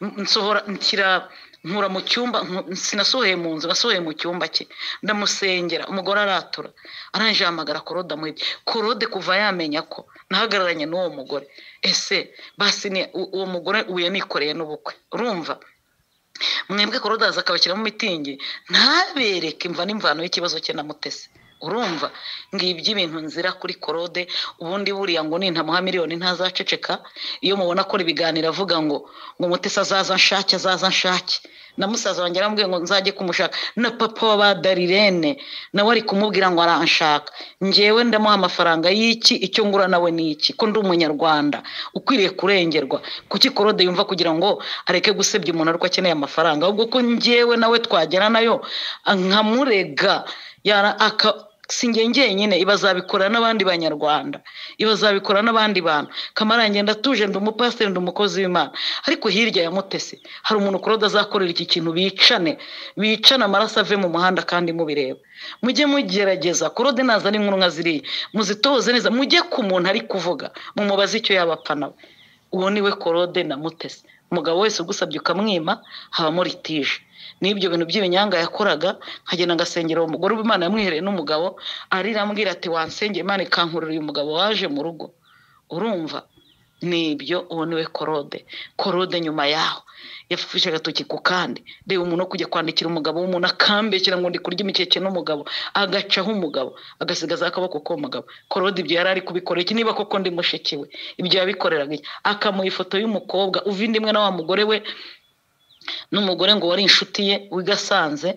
nsohora nshyira nkura mu cyumba sinasohoye mu nzu nasohoye mu cyumba cye. Ndamusengera umugore aratura. Arangije ahamagara Claude amuhebye Claude kuva yamenya ko nahagararanye n'uwo mugore. Ese basi uwo mugore yanikoreye n'ubukwe? Urumva? Mwebwe korodazi akabashyiramo mitingi ntabereke imva n'imvano y'ikibazo cye na mutesi. Urumva. Ngibyo ibintu nzira kuri korode ubundi buriya ngo nintamuha miliyoni ntazaceceka. Iyo mubona akora ibiganiro avuga ngo ngo mutesi azaza nshake azaza nshake na musaza wanjye aramubwiye ngo nzajye kumushaka. Na papa wa ba darirene nawe ari kumubwira ngo aranshaka. Njyewe ndamuha amafaranga y'iki? Icyo ngura nawe ni iki? Ko ndi umunyarwanda. Ukwiriye kurengerwa. Kuki korode yumva kugira ngo areke gusebya umuntu ariko akeneye amafaranga? Ahubwo ko njyewe nawe twagera na yo nkamurega. Yara si njye njyenyine ibazabikora n'abandi banyarwanda ibazabikora n'abandi bantu. Kamarange ndatuje ndi umupasiteri ndi umukozi w'imana. Ariko hirya ya mutesi hari umuntu kurode azakorera iki kintu bicane bicane amaraso ave mu muhanda kandi mubireba. Mujye mugerageza kurode nazana inkuru nka ziriya. Muzitoze neza mujye ku muntu ari kuvuga mumubaze icyo yaba apfa nawe uwo ni we korode na mutesi. Umugabo wese ugusabye ukamwima habamo litije n'ibyo bintu by'ibinyanga yakoraga nkagenda ngasengera uwo mugore w'imana yamwihereye n'umugabo arira ambwira ati wansengeye imana ikankurira uyu mugabo waje mu rugo. Urumva? Nibyo uwo ni we korode. Korode nyuma yaho. Yafashe agatoki ku kandi. Reba umuntu wo kujya kwandikira umugabo w'umuntu akambekera ngo ndi kurya imikeke n'umugabo. Agacaho umugabo agasigaza akaboko k'uwo mugabo korode ibyo yari ari kubikora iki? Niba koko ndi mushiki we. Ibyo yabikoreraga akamuha ifoto y'umukobwa uva indi imwe na wa mugore we n'umugore ngo wari inshuti ye wigasanze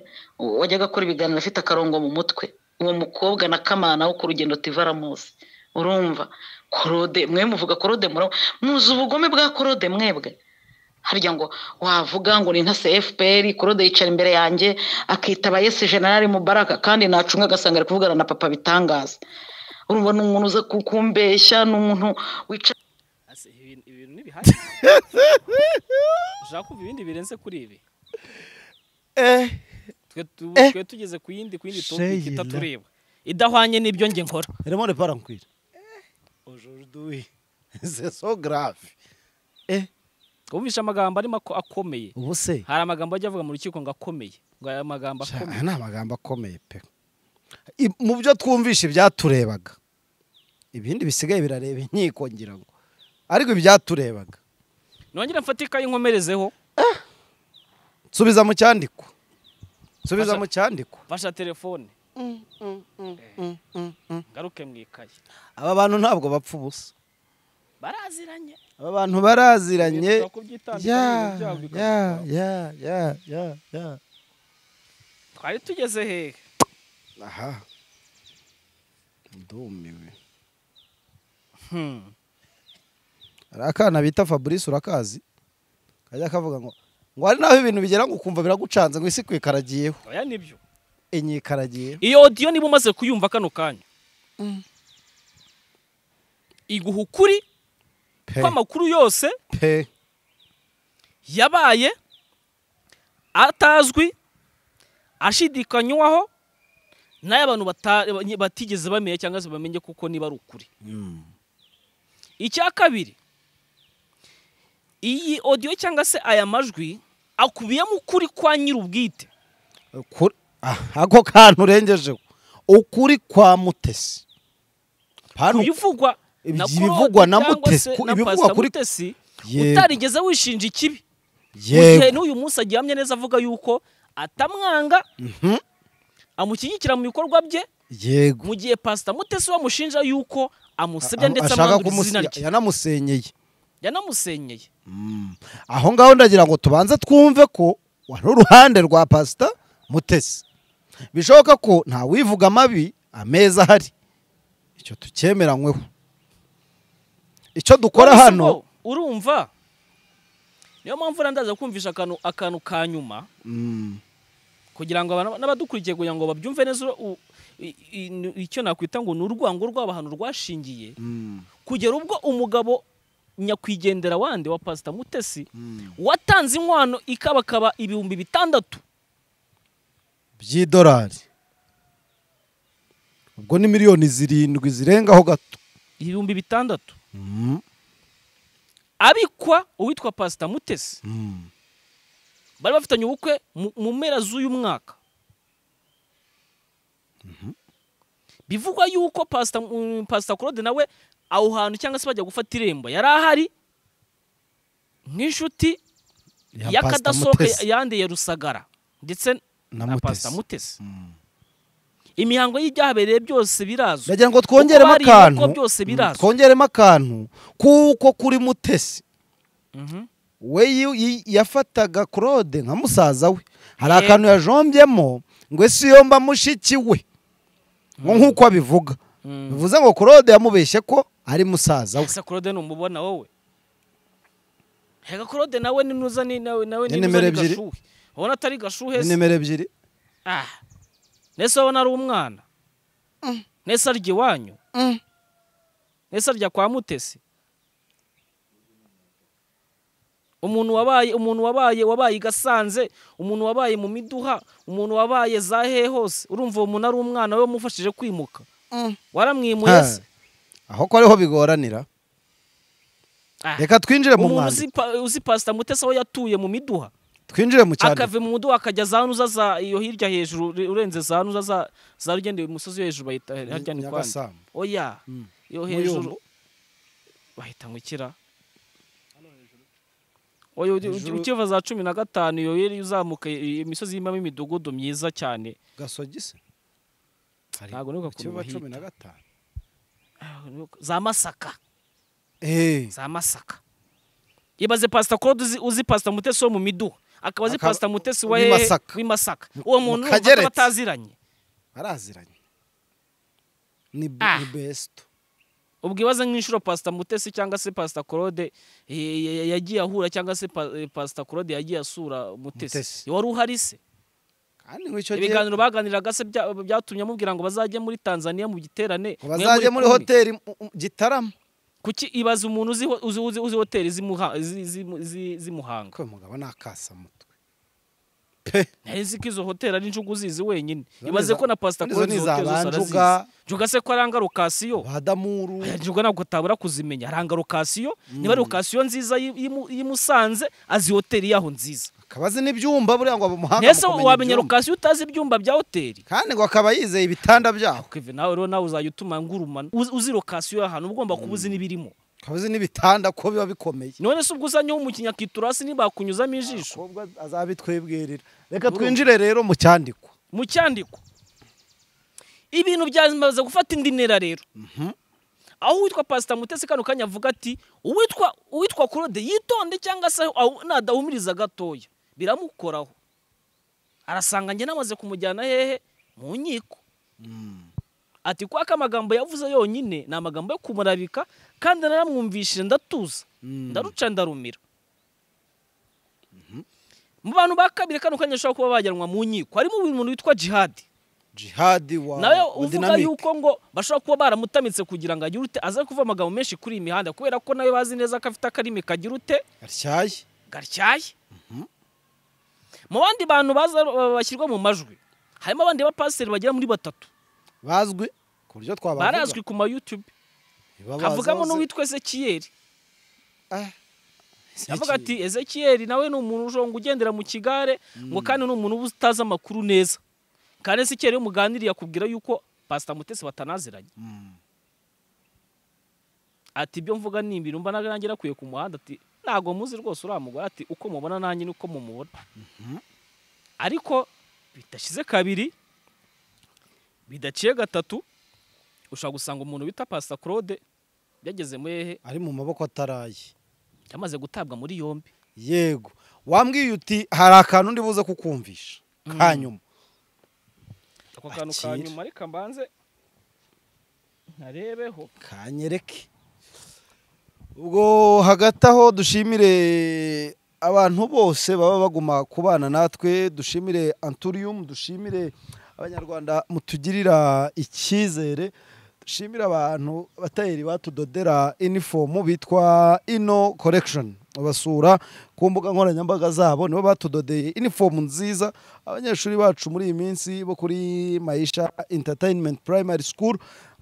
wajyaga akora ibiganiro afite akarongo mu mutwe. Uwo mukobwa na kamana wo ku rugendo tivaramuzi urumva? Korode mwe muvuga korode muzi ubugome bwa korode mwebwe? Harya ngo wavuga ngo ni ntase fpr korode yicara imbere yanjye akitaba yesi generali mubaraka kandi nacunga agasanga ari kuvugana na papa bitangaza. Urumva ni umuntu uza kukumbeshya ni umuntu wicara Ase, ibi- ibintu ntibihari ushaka kumva ibindi birenze kuri ibi? Eh. Twe Eh. twe tugeze ku yindi ku yindi topic itatureba idahwanye n'ibyo njye nkora. Raymond Parankwira aujourd'hui. C'est so grave. Eh. Wumvishe amagambo arimo ako- akomeye. Ubu se? Hari amagambo ajya avuga mu rukiko ngo akomeye. Ngo aya magambo akomeye. ni amagambo akomeye pe. Mu byo twumvishe ibyaturebaga. Ibindi bisigaye birareba inkiko ngira ngo. Ariko ibyaturebaga nongere mfate ikayi nkomerezeho subiza mu cyandiko. Subiza mu cyandiko. Fasha telefone. Ngaruke mu ikayi aba bantu ntabwo bapfa ubusa. Baraziranye. Aba bantu baraziranye. Twari tugeze hehe? Aha. Ndumiwe. Hmm. Hari akana bita fabrice urakazi kajya kavuga ngo ngo hari naho ibintu bigera ngo ukumva biragucanze ngo isi kwikaragiyeho oya ni byo. Inyikaragiyeho iyo odiyo niba umaze kuyumva kano kanya iguha ukuri pe. kw'amakuru yose pe. yabaye atazwi ashidikanywaho n'ayo abantu bata- batigeze bamenya cyangwa se bamenye kuko niba ari ukuri. Icya kabiri iyi odiyo cyangwa se aya majwi akubiyemo ukuri kwa nyir'ubwite? Ah, ako kantu urengejeho ukuri kwa mutesi. Ibivugwa na Mutesi. ibivugwa kuri Mutesi utarigeze wishinja ikibi? Mu gihe yego n'uyu munsi agihamye neza avuga yuko atamwanga Mhm. amushyigikira mu bikorwa bye yego. mu gihe pasita mutesi wamushinja yuko amusebya ndetse amwandura izina rye. yanamusenyeye. Yanamusenyeye. Aho ngaho ndagira ngo tubanze twumve ko wari uruhande rwa pasita mutesi. Bishoboka ko nta wivuga amabi ameza ahari. Icyo tucyemeranyweho icyo dukora hano urumva? Niyo mpamvu ndaza kumvisha akantu akantu ka nyuma. Mm, kugira ngo n'abadukurikiye kugira ngo babyumve neza icyo nakwita ngo ni urwango rw'abantu rwashingiye. Mm, kugera ubwo umugabo nyakwigendera wande wa pasita mutesi mm. watanze inkwano ikabakaba ibihumbi bitandatu. By'idolari. Ubwo ni miliyoni zirindwi zirengaho gato. Ibihumbi bitandatu. Mm, abikwa uwitwa pasita mutesi. Mm. bari bafitanye ubukwe mu- mpera z'uyu mwaka. Bivugwa yuko pasita mm, pasita claude nawe aho hantu cyangwa se bajya gufata irembo yari ahari nk'inshuti Ya y'akadasohoka Pastor Mutesi. yandi ya rusagara ndetse Na pasita mutesi. Imihango y'ibyahabereye byose birazwi. Ndagira ngo twongeremo akantu. Mm, birazwi. twongeremo akantu kuko kuri mutesi. Mhm. we yafataga claude nka musaza we. Hari akantu yajombyemo ngo ese iyo mba mushiki we. Ngo nk'uko abivuga. Bivuze ngo claude yamubeshye ko ari musaza we. Claude numubona wowe? Hega claude nawe ni nuza ni nawe nawe Ni ni gashuhe. Ubona atari gashuhe ni se? Nimero ebyiri. Ah. Nese wabona ari umwana? Nese arya iwanyu? Mm. nese arya kwa mutesi? Umuntu wabaye umuntu wabaye wabaye i gasanze umuntu wabaye mu miduha umuntu wabaye za hehe hose urumva uwo muntu ari umwana we wamufashije kwimuka? Waramwimuye Ha. se? Aho ko ariho bigoranira. Ah. reka twinjire mu mwanda uzi pa- uzi pasita mutesi aho yatuye mu miduha? Twinjire mu cyaro. Akava mu muduha akajya za nuza za iyo hirya hejuru ure- urenze za nuza za za rugendeye umusozi hejuru bahita harya ni Nyagasambu. oya. Mm. iyo hejuru bahita Hejuru- ukiva za cumi na gatanu iyo yari uzamuka imisozi irimo imidugudu myiza cyane. Gasogi se Hari Ntabwo nibuka ku cumi na gatanu? Za masaka Eh, za masaka ibaze pasita claude uzi, pasita mutesi wo mu miduha akaba azi Akaba- pasita mutesi wa w'i hehe Masaka. w'i masaka Mu- uwo mu muntu ko bataziranye baraziranye. Ni Ah. ni besto. Ubwo ibaze nk'inshuro pasita mutesi cyangwa se pasita claude eh, ya- yagiye ahura cyangwa se eh, pasita claude yagiye asura mutesi. Wari uhari se? Ibiganiro baganiraga se bya- byatumye amubwira ngo bazajye muri tanzania mu giterane? Bazajye muri hoteli gitarama kuki ibaze umuntu uzi ho- uzi, uzi, uzi hoteli z'imuha- zi- zi- zi- z'imuhanga? Mugabo ni akasamutwe nzi ko izo hoteli ari injugu uzizi wenyine. Ibaze ko na pasita ni izo hoteli zose arazizi. Juga se ko aranga lokasiyo badamuru. Aya njuga ntabwo utabura kuzimenya. Aranga lokasiyo niba ari lokasiyo nziza y'i- y'i Mu- y'i Musanze azi hoteli yaho nziza. Akaba azi n'ibyumba buriya ngo bamuhanga mbese wamenya lokasiyo utazi ibyumba bya hoteli? Kandi ngo akaba yizeye ibitanda byaho. Kevin nawe rero nawe uzajya utuma ngurumana uzi uzi lokasiyo y'ahantu uba ugomba kuba uzi n'ibirimo. Akaba azi n'ibitanda ko biba bikomeye. None se ubwo uzanyeho umukinnyi akitura hasi ntibakunyuzamo ijisho? Azabitwibwirira reka twinjire rero mu cyandikwa mu cyandiko ibintu byamaze gufata indi ntera rero. Aho uwitwa pasita mutesi kano kanya avuga ati uwitwa uwitwa claude yitonde cyangwa se ahu- nadahumiriza gatoya? Biramukoraho. Arasanga njye namaze kumujyana hehe? Mu nkiko. Ati kwako amagambo yavuze yonyine ni amagambo yo kumurabika kandi naramwumvishije ndatuza. Ndaruca ndarumira. Mu bantu ba kabiri kano kanya ashobora kuba bajyanwa mu nkiko. Harimo umuntu witwa jihadi jihadi wa nawe uvuga yuko ngo bashobora kuba baramutamitse kugira ngo agire ute aze kuva amagambo menshi kuri iyi mihanda kubera ko nawe bazi neza ko afite akarimi kagira ute? Gatyaye gatyaye mu bandi bantu baza bashyirwa mu majwi harimo abandi bapasiteri bagera muri batatu. Bazwi ku buryo twabavuga. Barazwi ku ma YouTube. Niba bazi havugamo n'uwitwa Ezekiyeli Ah, yavuga ati Ezekiyeli nawe ni umuntu ujonga ugendera mu kigare ngo kandi ni umuntu uba utazi amakuru neza. Kandi Ezekiyeli iyo muganiriye akubwira yuko pasita mutesi batanaziranye. Ati ibyo mvuga ni ibintu mba nanjye nakwiye ku muhanda ati ntabwo muzi rwose uriya mugore ati uko mubona nanjye niko mumubona. Ariko bidashyize kabiri bidaciye gatatu ushobora gusanga umuntu bita pasita claude yageze muri hehe ari mu maboko ataraye. Yamaze gutabwa muri yombi. Yego. Wambwiye uti hari akantu ndi buze kukumvisha kanyuma ako kantu ka nyuma reka mbanze ntarebeho kanyereke ubwo hagati aho dushimire abantu bose baba baguma kubana natwe dushimire anturiyumu dushimire abanyarwanda mutugirira icyizere dushimire abantu abatayeri batudodera inifomu bitwa ino korekishoni basura ku mbuga nkoranyambaga zabo nibo batudodeye inifomu nziza. Abanyeshuri bacu muri iyi minsi bo kuri mayisha entertainment primary school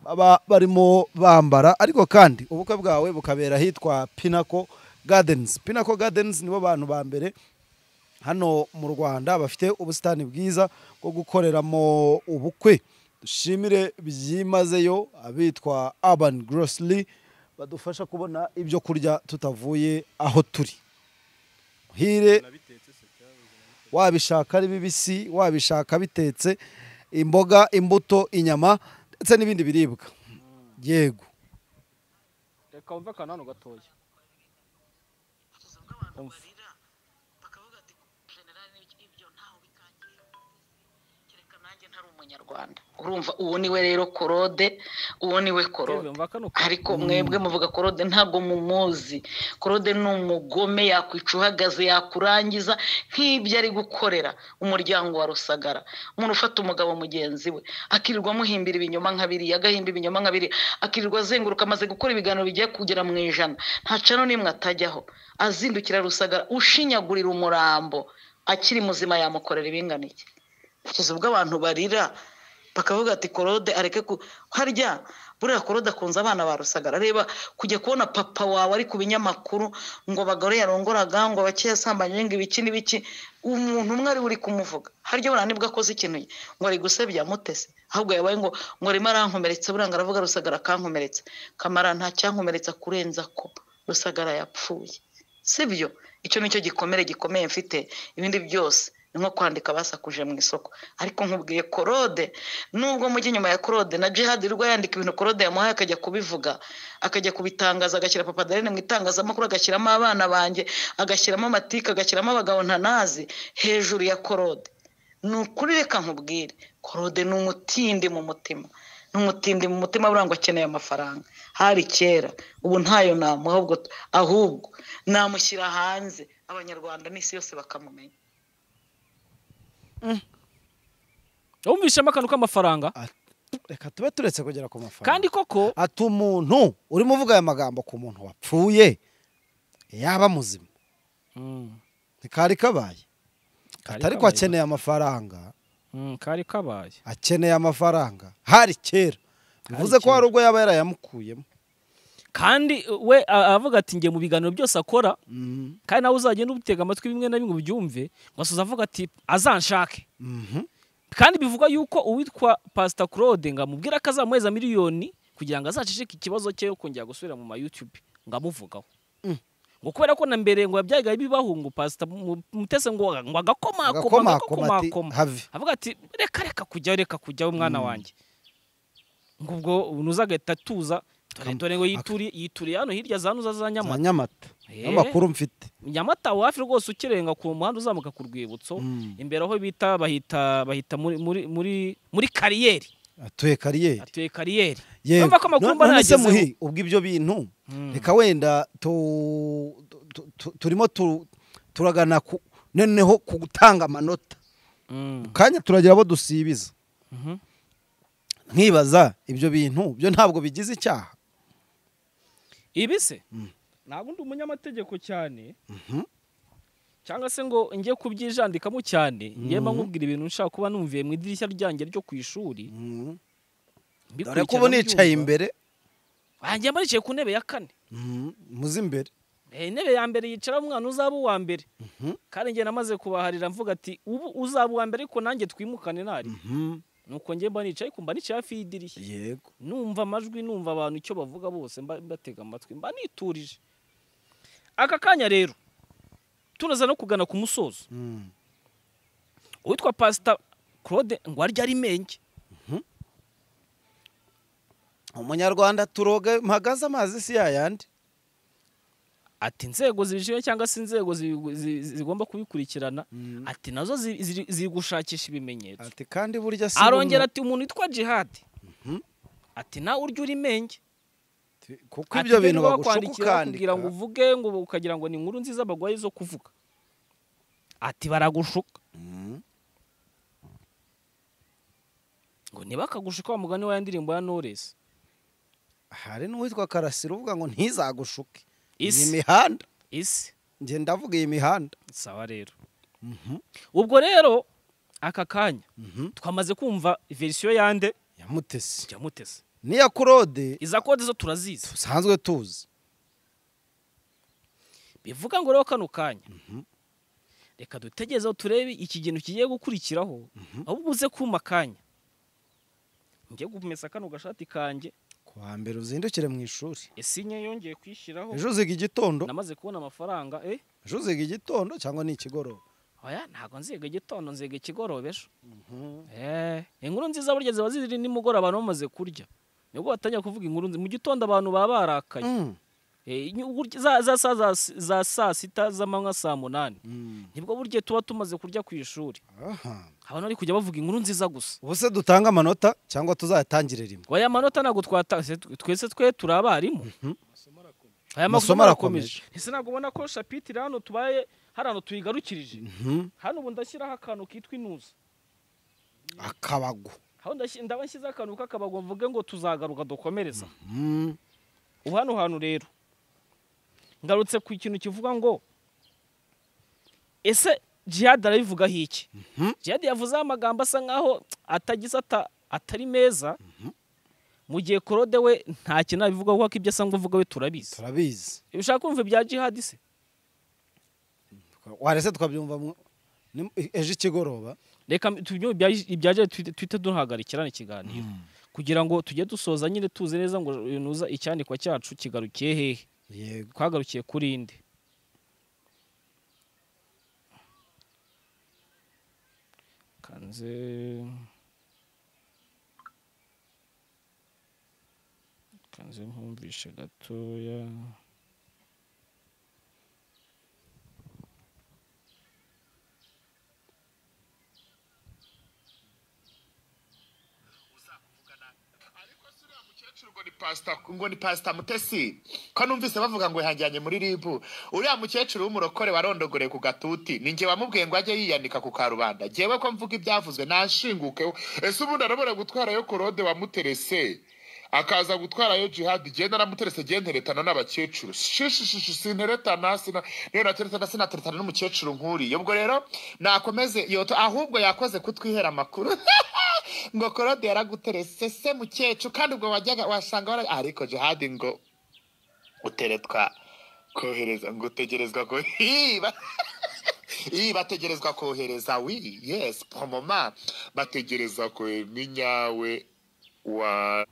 baba barimo bambara ariko kandi ubukwe bwawe bukabera ahitwa pinako gardens. Pinako gardens nibo bantu ba mbere hano mu rwanda bafite ubusitani bwiza bwo gukoreramo ubukwe. Dushimire byimazeyo abitwa urban grocery badufasha kubona ibyo kurya tutavuye aho turi. Hire wabishaka ari bibisi wabishaka bitetse imboga imbuto inyama ndetse n'ibindi biribwa. Yego. Reka wumve akantu hano gatoya. Umva. bakavuga ati generali ibyo ntawe bikangiye kereka nanjye ntari umunyarwanda. Urumva uwo ni we rero korode uwo ni we korode. Ariko mwebwe muvuga korode ntabwo mumuzi korode ni umugome yakwica uhagaze yakurangiza nk'ibyo ari gukorera umuryango wa rusagara. Umuntu ufata umugabo mugenzi we akirirwa amuhimbira ibinyoma nka biriya agahimba ibinyoma nka biriya akirirwa azenguruka amaze gukora ibiganiro bigiye kugera mu ijana. Nta cano n'imwe atajyaho. Azindukira rusagara ushinyagurira umurambo akiri muzima yamukorera ibingana iki kugeza ubwo abantu barira bakavuga ati korode areke ku harya buriya korode akunze abana ba rusagara. Reba kujya kubona papa wawe ari ku binyamakuru ngo abagore yarongoraga ngo bake yasambanye ngo ibiki n'ibiki umuntu umwe ari uri kumuvuga. Harya buriya ni bwo akoze ikintu ngo ari gusebya mutese ahubwo yabaye ngo ngo arimo arankomeretse buriya ngo aravuga rusagara akankomeretse kamara nta cyankomeretsa kurenza ko rusagara yapfuye. Sibyo? Icyo ni cyo gikomere gikomeye mfite. Ibindi byose ni nko kwandika basakuje mu isoko. Ariko nkubwiye korode nubwo mujya inyuma ya korode na jihad rwa yandika ibintu korode yamuhaye akajya kubivuga. Akajya kubitangaza agashyira papa darine mu itangazamakuru agashyiramo abana banjye agashyiramo amatika agashyiramo abagabo ntanazi hejuru ya korode ni ukuri reka nkubwire korode ni umutindi mu mutima. Ni umutindi mu mutima buriya ngo akeneye amafaranga. Hari kera ubu ntayo namuha ahubwo namushyira hanze. Abanyarwanda n'isi yose bakamumenya wumvishemo akantu k'amafaranga? Reka tube turetse kugera ku mafaranga. Kandi koko ati umuntu urimo uvuga aya magambo ku muntu wapfuye yaba muzima. Mm, ntikari kabaye. Kari atari ko akeneye amafaranga. Mm, kari kabaye. Akeneye amafaranga. Hari kera. Bivuze ko hari ubwo yaba yarayamukuyemo kandi we avuga ati njye mu biganiro byose akora Mhm. kandi nawe uzagenda ubitega amatwi bimwe na bimwe ubyumve ngo asoza avuga ati azanshake Mhm. kandi bivuga yuko uwitwa pasita claude ngo amubwire ko azamuheza miliyoni kugira ngo azaceceke ikibazo cye yo kongera gusubira mu ma youtube ngo amuvugaho Mm. ngo kubera ko na mbere ngo yabyaga bibaho ngo pasita Mu- mutese ngo agakomakoma agakomakoma avuga ati reka reka kujyaho reka kujyaho mwana wanjye. Ngo ubwo nuza agahita atuza dore ngo yituriye hano hirya za nuza za nyamata nyamata Eh. niyo makuru mfite nyamata hafi rwose ukirenga ku muhanda uzamuka ku rwibutso Mm. imbere aho bita bahita bahita muri muri kariyeri atuye kariyeri atuye kariyeri yego Urumva ko amakuru mba muhi ubwo ibyo bintu Mm. reka wenda tu- tu- tu- turimo tu- turagana noneho ku gutanga amanota Mm. mu kanya turagira abo dusibiza Mhm. nkibaza ibyo bintu byo ntabwo bigize icyaha ibi se Mm. ntabwo ndi umunyamategeko cyane Mhm. cyangwa se ngo njye kubyijandikamo cyane njye mba Mhm. nkubwira ibintu nshaka kuba numviye mu idirishya ryanjye ryo ku ishuri Mhm. dore ko ubu nicaye imbere wanjye mba nicaye ku ntebe ya kane muzi imbere Eh, intebe ya mbere yicaraho umwana uzaba uwa mbere Mhm. kandi njye namaze kubaharira mvuga ati ubu uzaba uwa mbere ariko nanjye twimukane nari Mhm. Nuko njye mba nicaye kumva nicaye hafi y'idirishya. Yego. Numva amajwi numva abantu icyo bavuga bose mba mbatega amatwi mba niturije. Aka kanya rero tunaza no kugana ku musozo. Mm. uwitwa pasita claude ngo arya ari menge umunyarwanda turoga mpagaze amazi si yayandi ati inzego zibishinzwe cyangwa se inzego zi- zi- zigomba kubikurikirana ati na zo zi- ziri gushakisha ibimenyetso. Ati kandi burya si arongera ati umuntu witwa jihadi ati nawe urya uri menge kuko ibyo bintu bagushuka kugira ngo uvuge ngo ukagira ngo ni inkuru nziza bagwaye zo kuvuga. Ati baragushuka. Mm. ngo ntibakagushuka wa mugani wa ya ndirimbo ya Knowless. Hari n'uwitwa karasira uvuga ngo ntizagushuke iyi mihanda. isi njye ndavuga iyi mihanda. Sawa rero. Ubwo rero aka kanya Mhm. twamaze kumva verisiyo yande? Ya mutesi ya mutesi n'iya kurode iza kode zo turazizi. Dusanzwe tuzi. Bivuga ngo rero kano kanya reka dutegerezeho turebe iki kintu kigiye gukurikiraho ahubwo uze kuma akanya. Njye kumesa kano gashati kanjye ku wa mbere uzindukire mu ishuri. Ese nye yongeye kwishyiraho? Ejo uziga igitondo. Namaze kubona amafaranga eh? Ejo uziga igitondo cyangwa ni ikigoroba? Oya ntabwo nziga igitondo nziga ikigoroba ejo. Eh inkuru nziza burya ziba ziri nimugoroba abantu bamaze kurya. Nibwo batangira kuvuga inkuru nziza mu gitondo abantu baba barakaye. Mm. Eh, saa za saa sita z'amanywa saa munani. Mm. ni bwo burya tuba tumaze kurya ku ishuri. Aha. Abantu bari kujya bavuga inkuru nziza gusa. Ubu se dutanga amanota cyangwa tuzayatangire rimwe aya manota ntabwo twese twe turi abarimu. Aya Amasomo masomo arakomeje. ese ntabwo ubona ko shapitire hano tubaye hari ahantu tuyigarukirije? Mhm. hano ubu ndashyiraho akantu kitwa inuza. Akabago. Ndaba nshyizeho akantu k'akabago mvuge ngo tuzagaruka dukomereza Mm. ubu hano hantu rero ngarutse ku kintu kivuga ngo ese jihad arabivugaho iki? Jihad yavuzeho amagambo asa nkaho atagize ata- atari meza. Mu gihe korode we nta kintu abivugaho kuko ibyo asanzwe avuga we turabizi. Turabizi. Ushaka kumva ibya jihad se? Warese ni- ejo ikigoroba. Reka tubyumve ibya- jihad tuhite duhagarikirana ikiganiro. Kugira ngo tujye dusoza nyine tuzi neza ngo nuza icyandikwa cyacu kigarukiye hehe? Twagarukiye kuri inde. Kanze kanze nkumvishe gatoya ngo ni pasita mutesi. Ko numvise bavuga ngo yahajyanye muri ribu uriya mukecuru w'umurokore warondogoreye ku gatuti. Ni njye wamubwiye ngo ajye yiyanika ku karubanda. Njyewe ko mvuga ibyavuzwe nashingukeho ese ubundi arabona gutwarayo korode wamuterese akaza gutwarayo jihadi. Genda namuterese genda nteretana n'abakecuru. Shishishishi sinteretana nateretana sinateretana n'umukecuru nk'uriya. Ubwo rero nakomeze yoto ahubwo yakoze kutwihera amakuru. ngo korode yaraguterese se mukecuru kandi ubwo wajyaga wasanga ariko jihadi ngo uteretwa kohereza ngo utegerezwa ko hiba iyi bategerezwa kohereza wi yes pomoma bategereza kohereza n'inyawe wa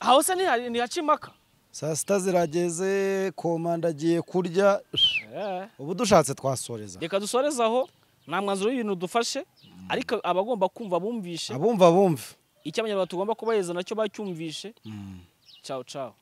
aho se ntihaca impaka saa sita zirageze komanda agiye kurya. Ubu dushatse twasoreza. Reka dusoreze aho. Nta mwanzuro w'ibintu dufashe ariko abagomba kumva bumvishe. Abumva bumve. Icyo abanyarwanda tugomba kubaheza na cyo bacyumvishe. Cawo cawo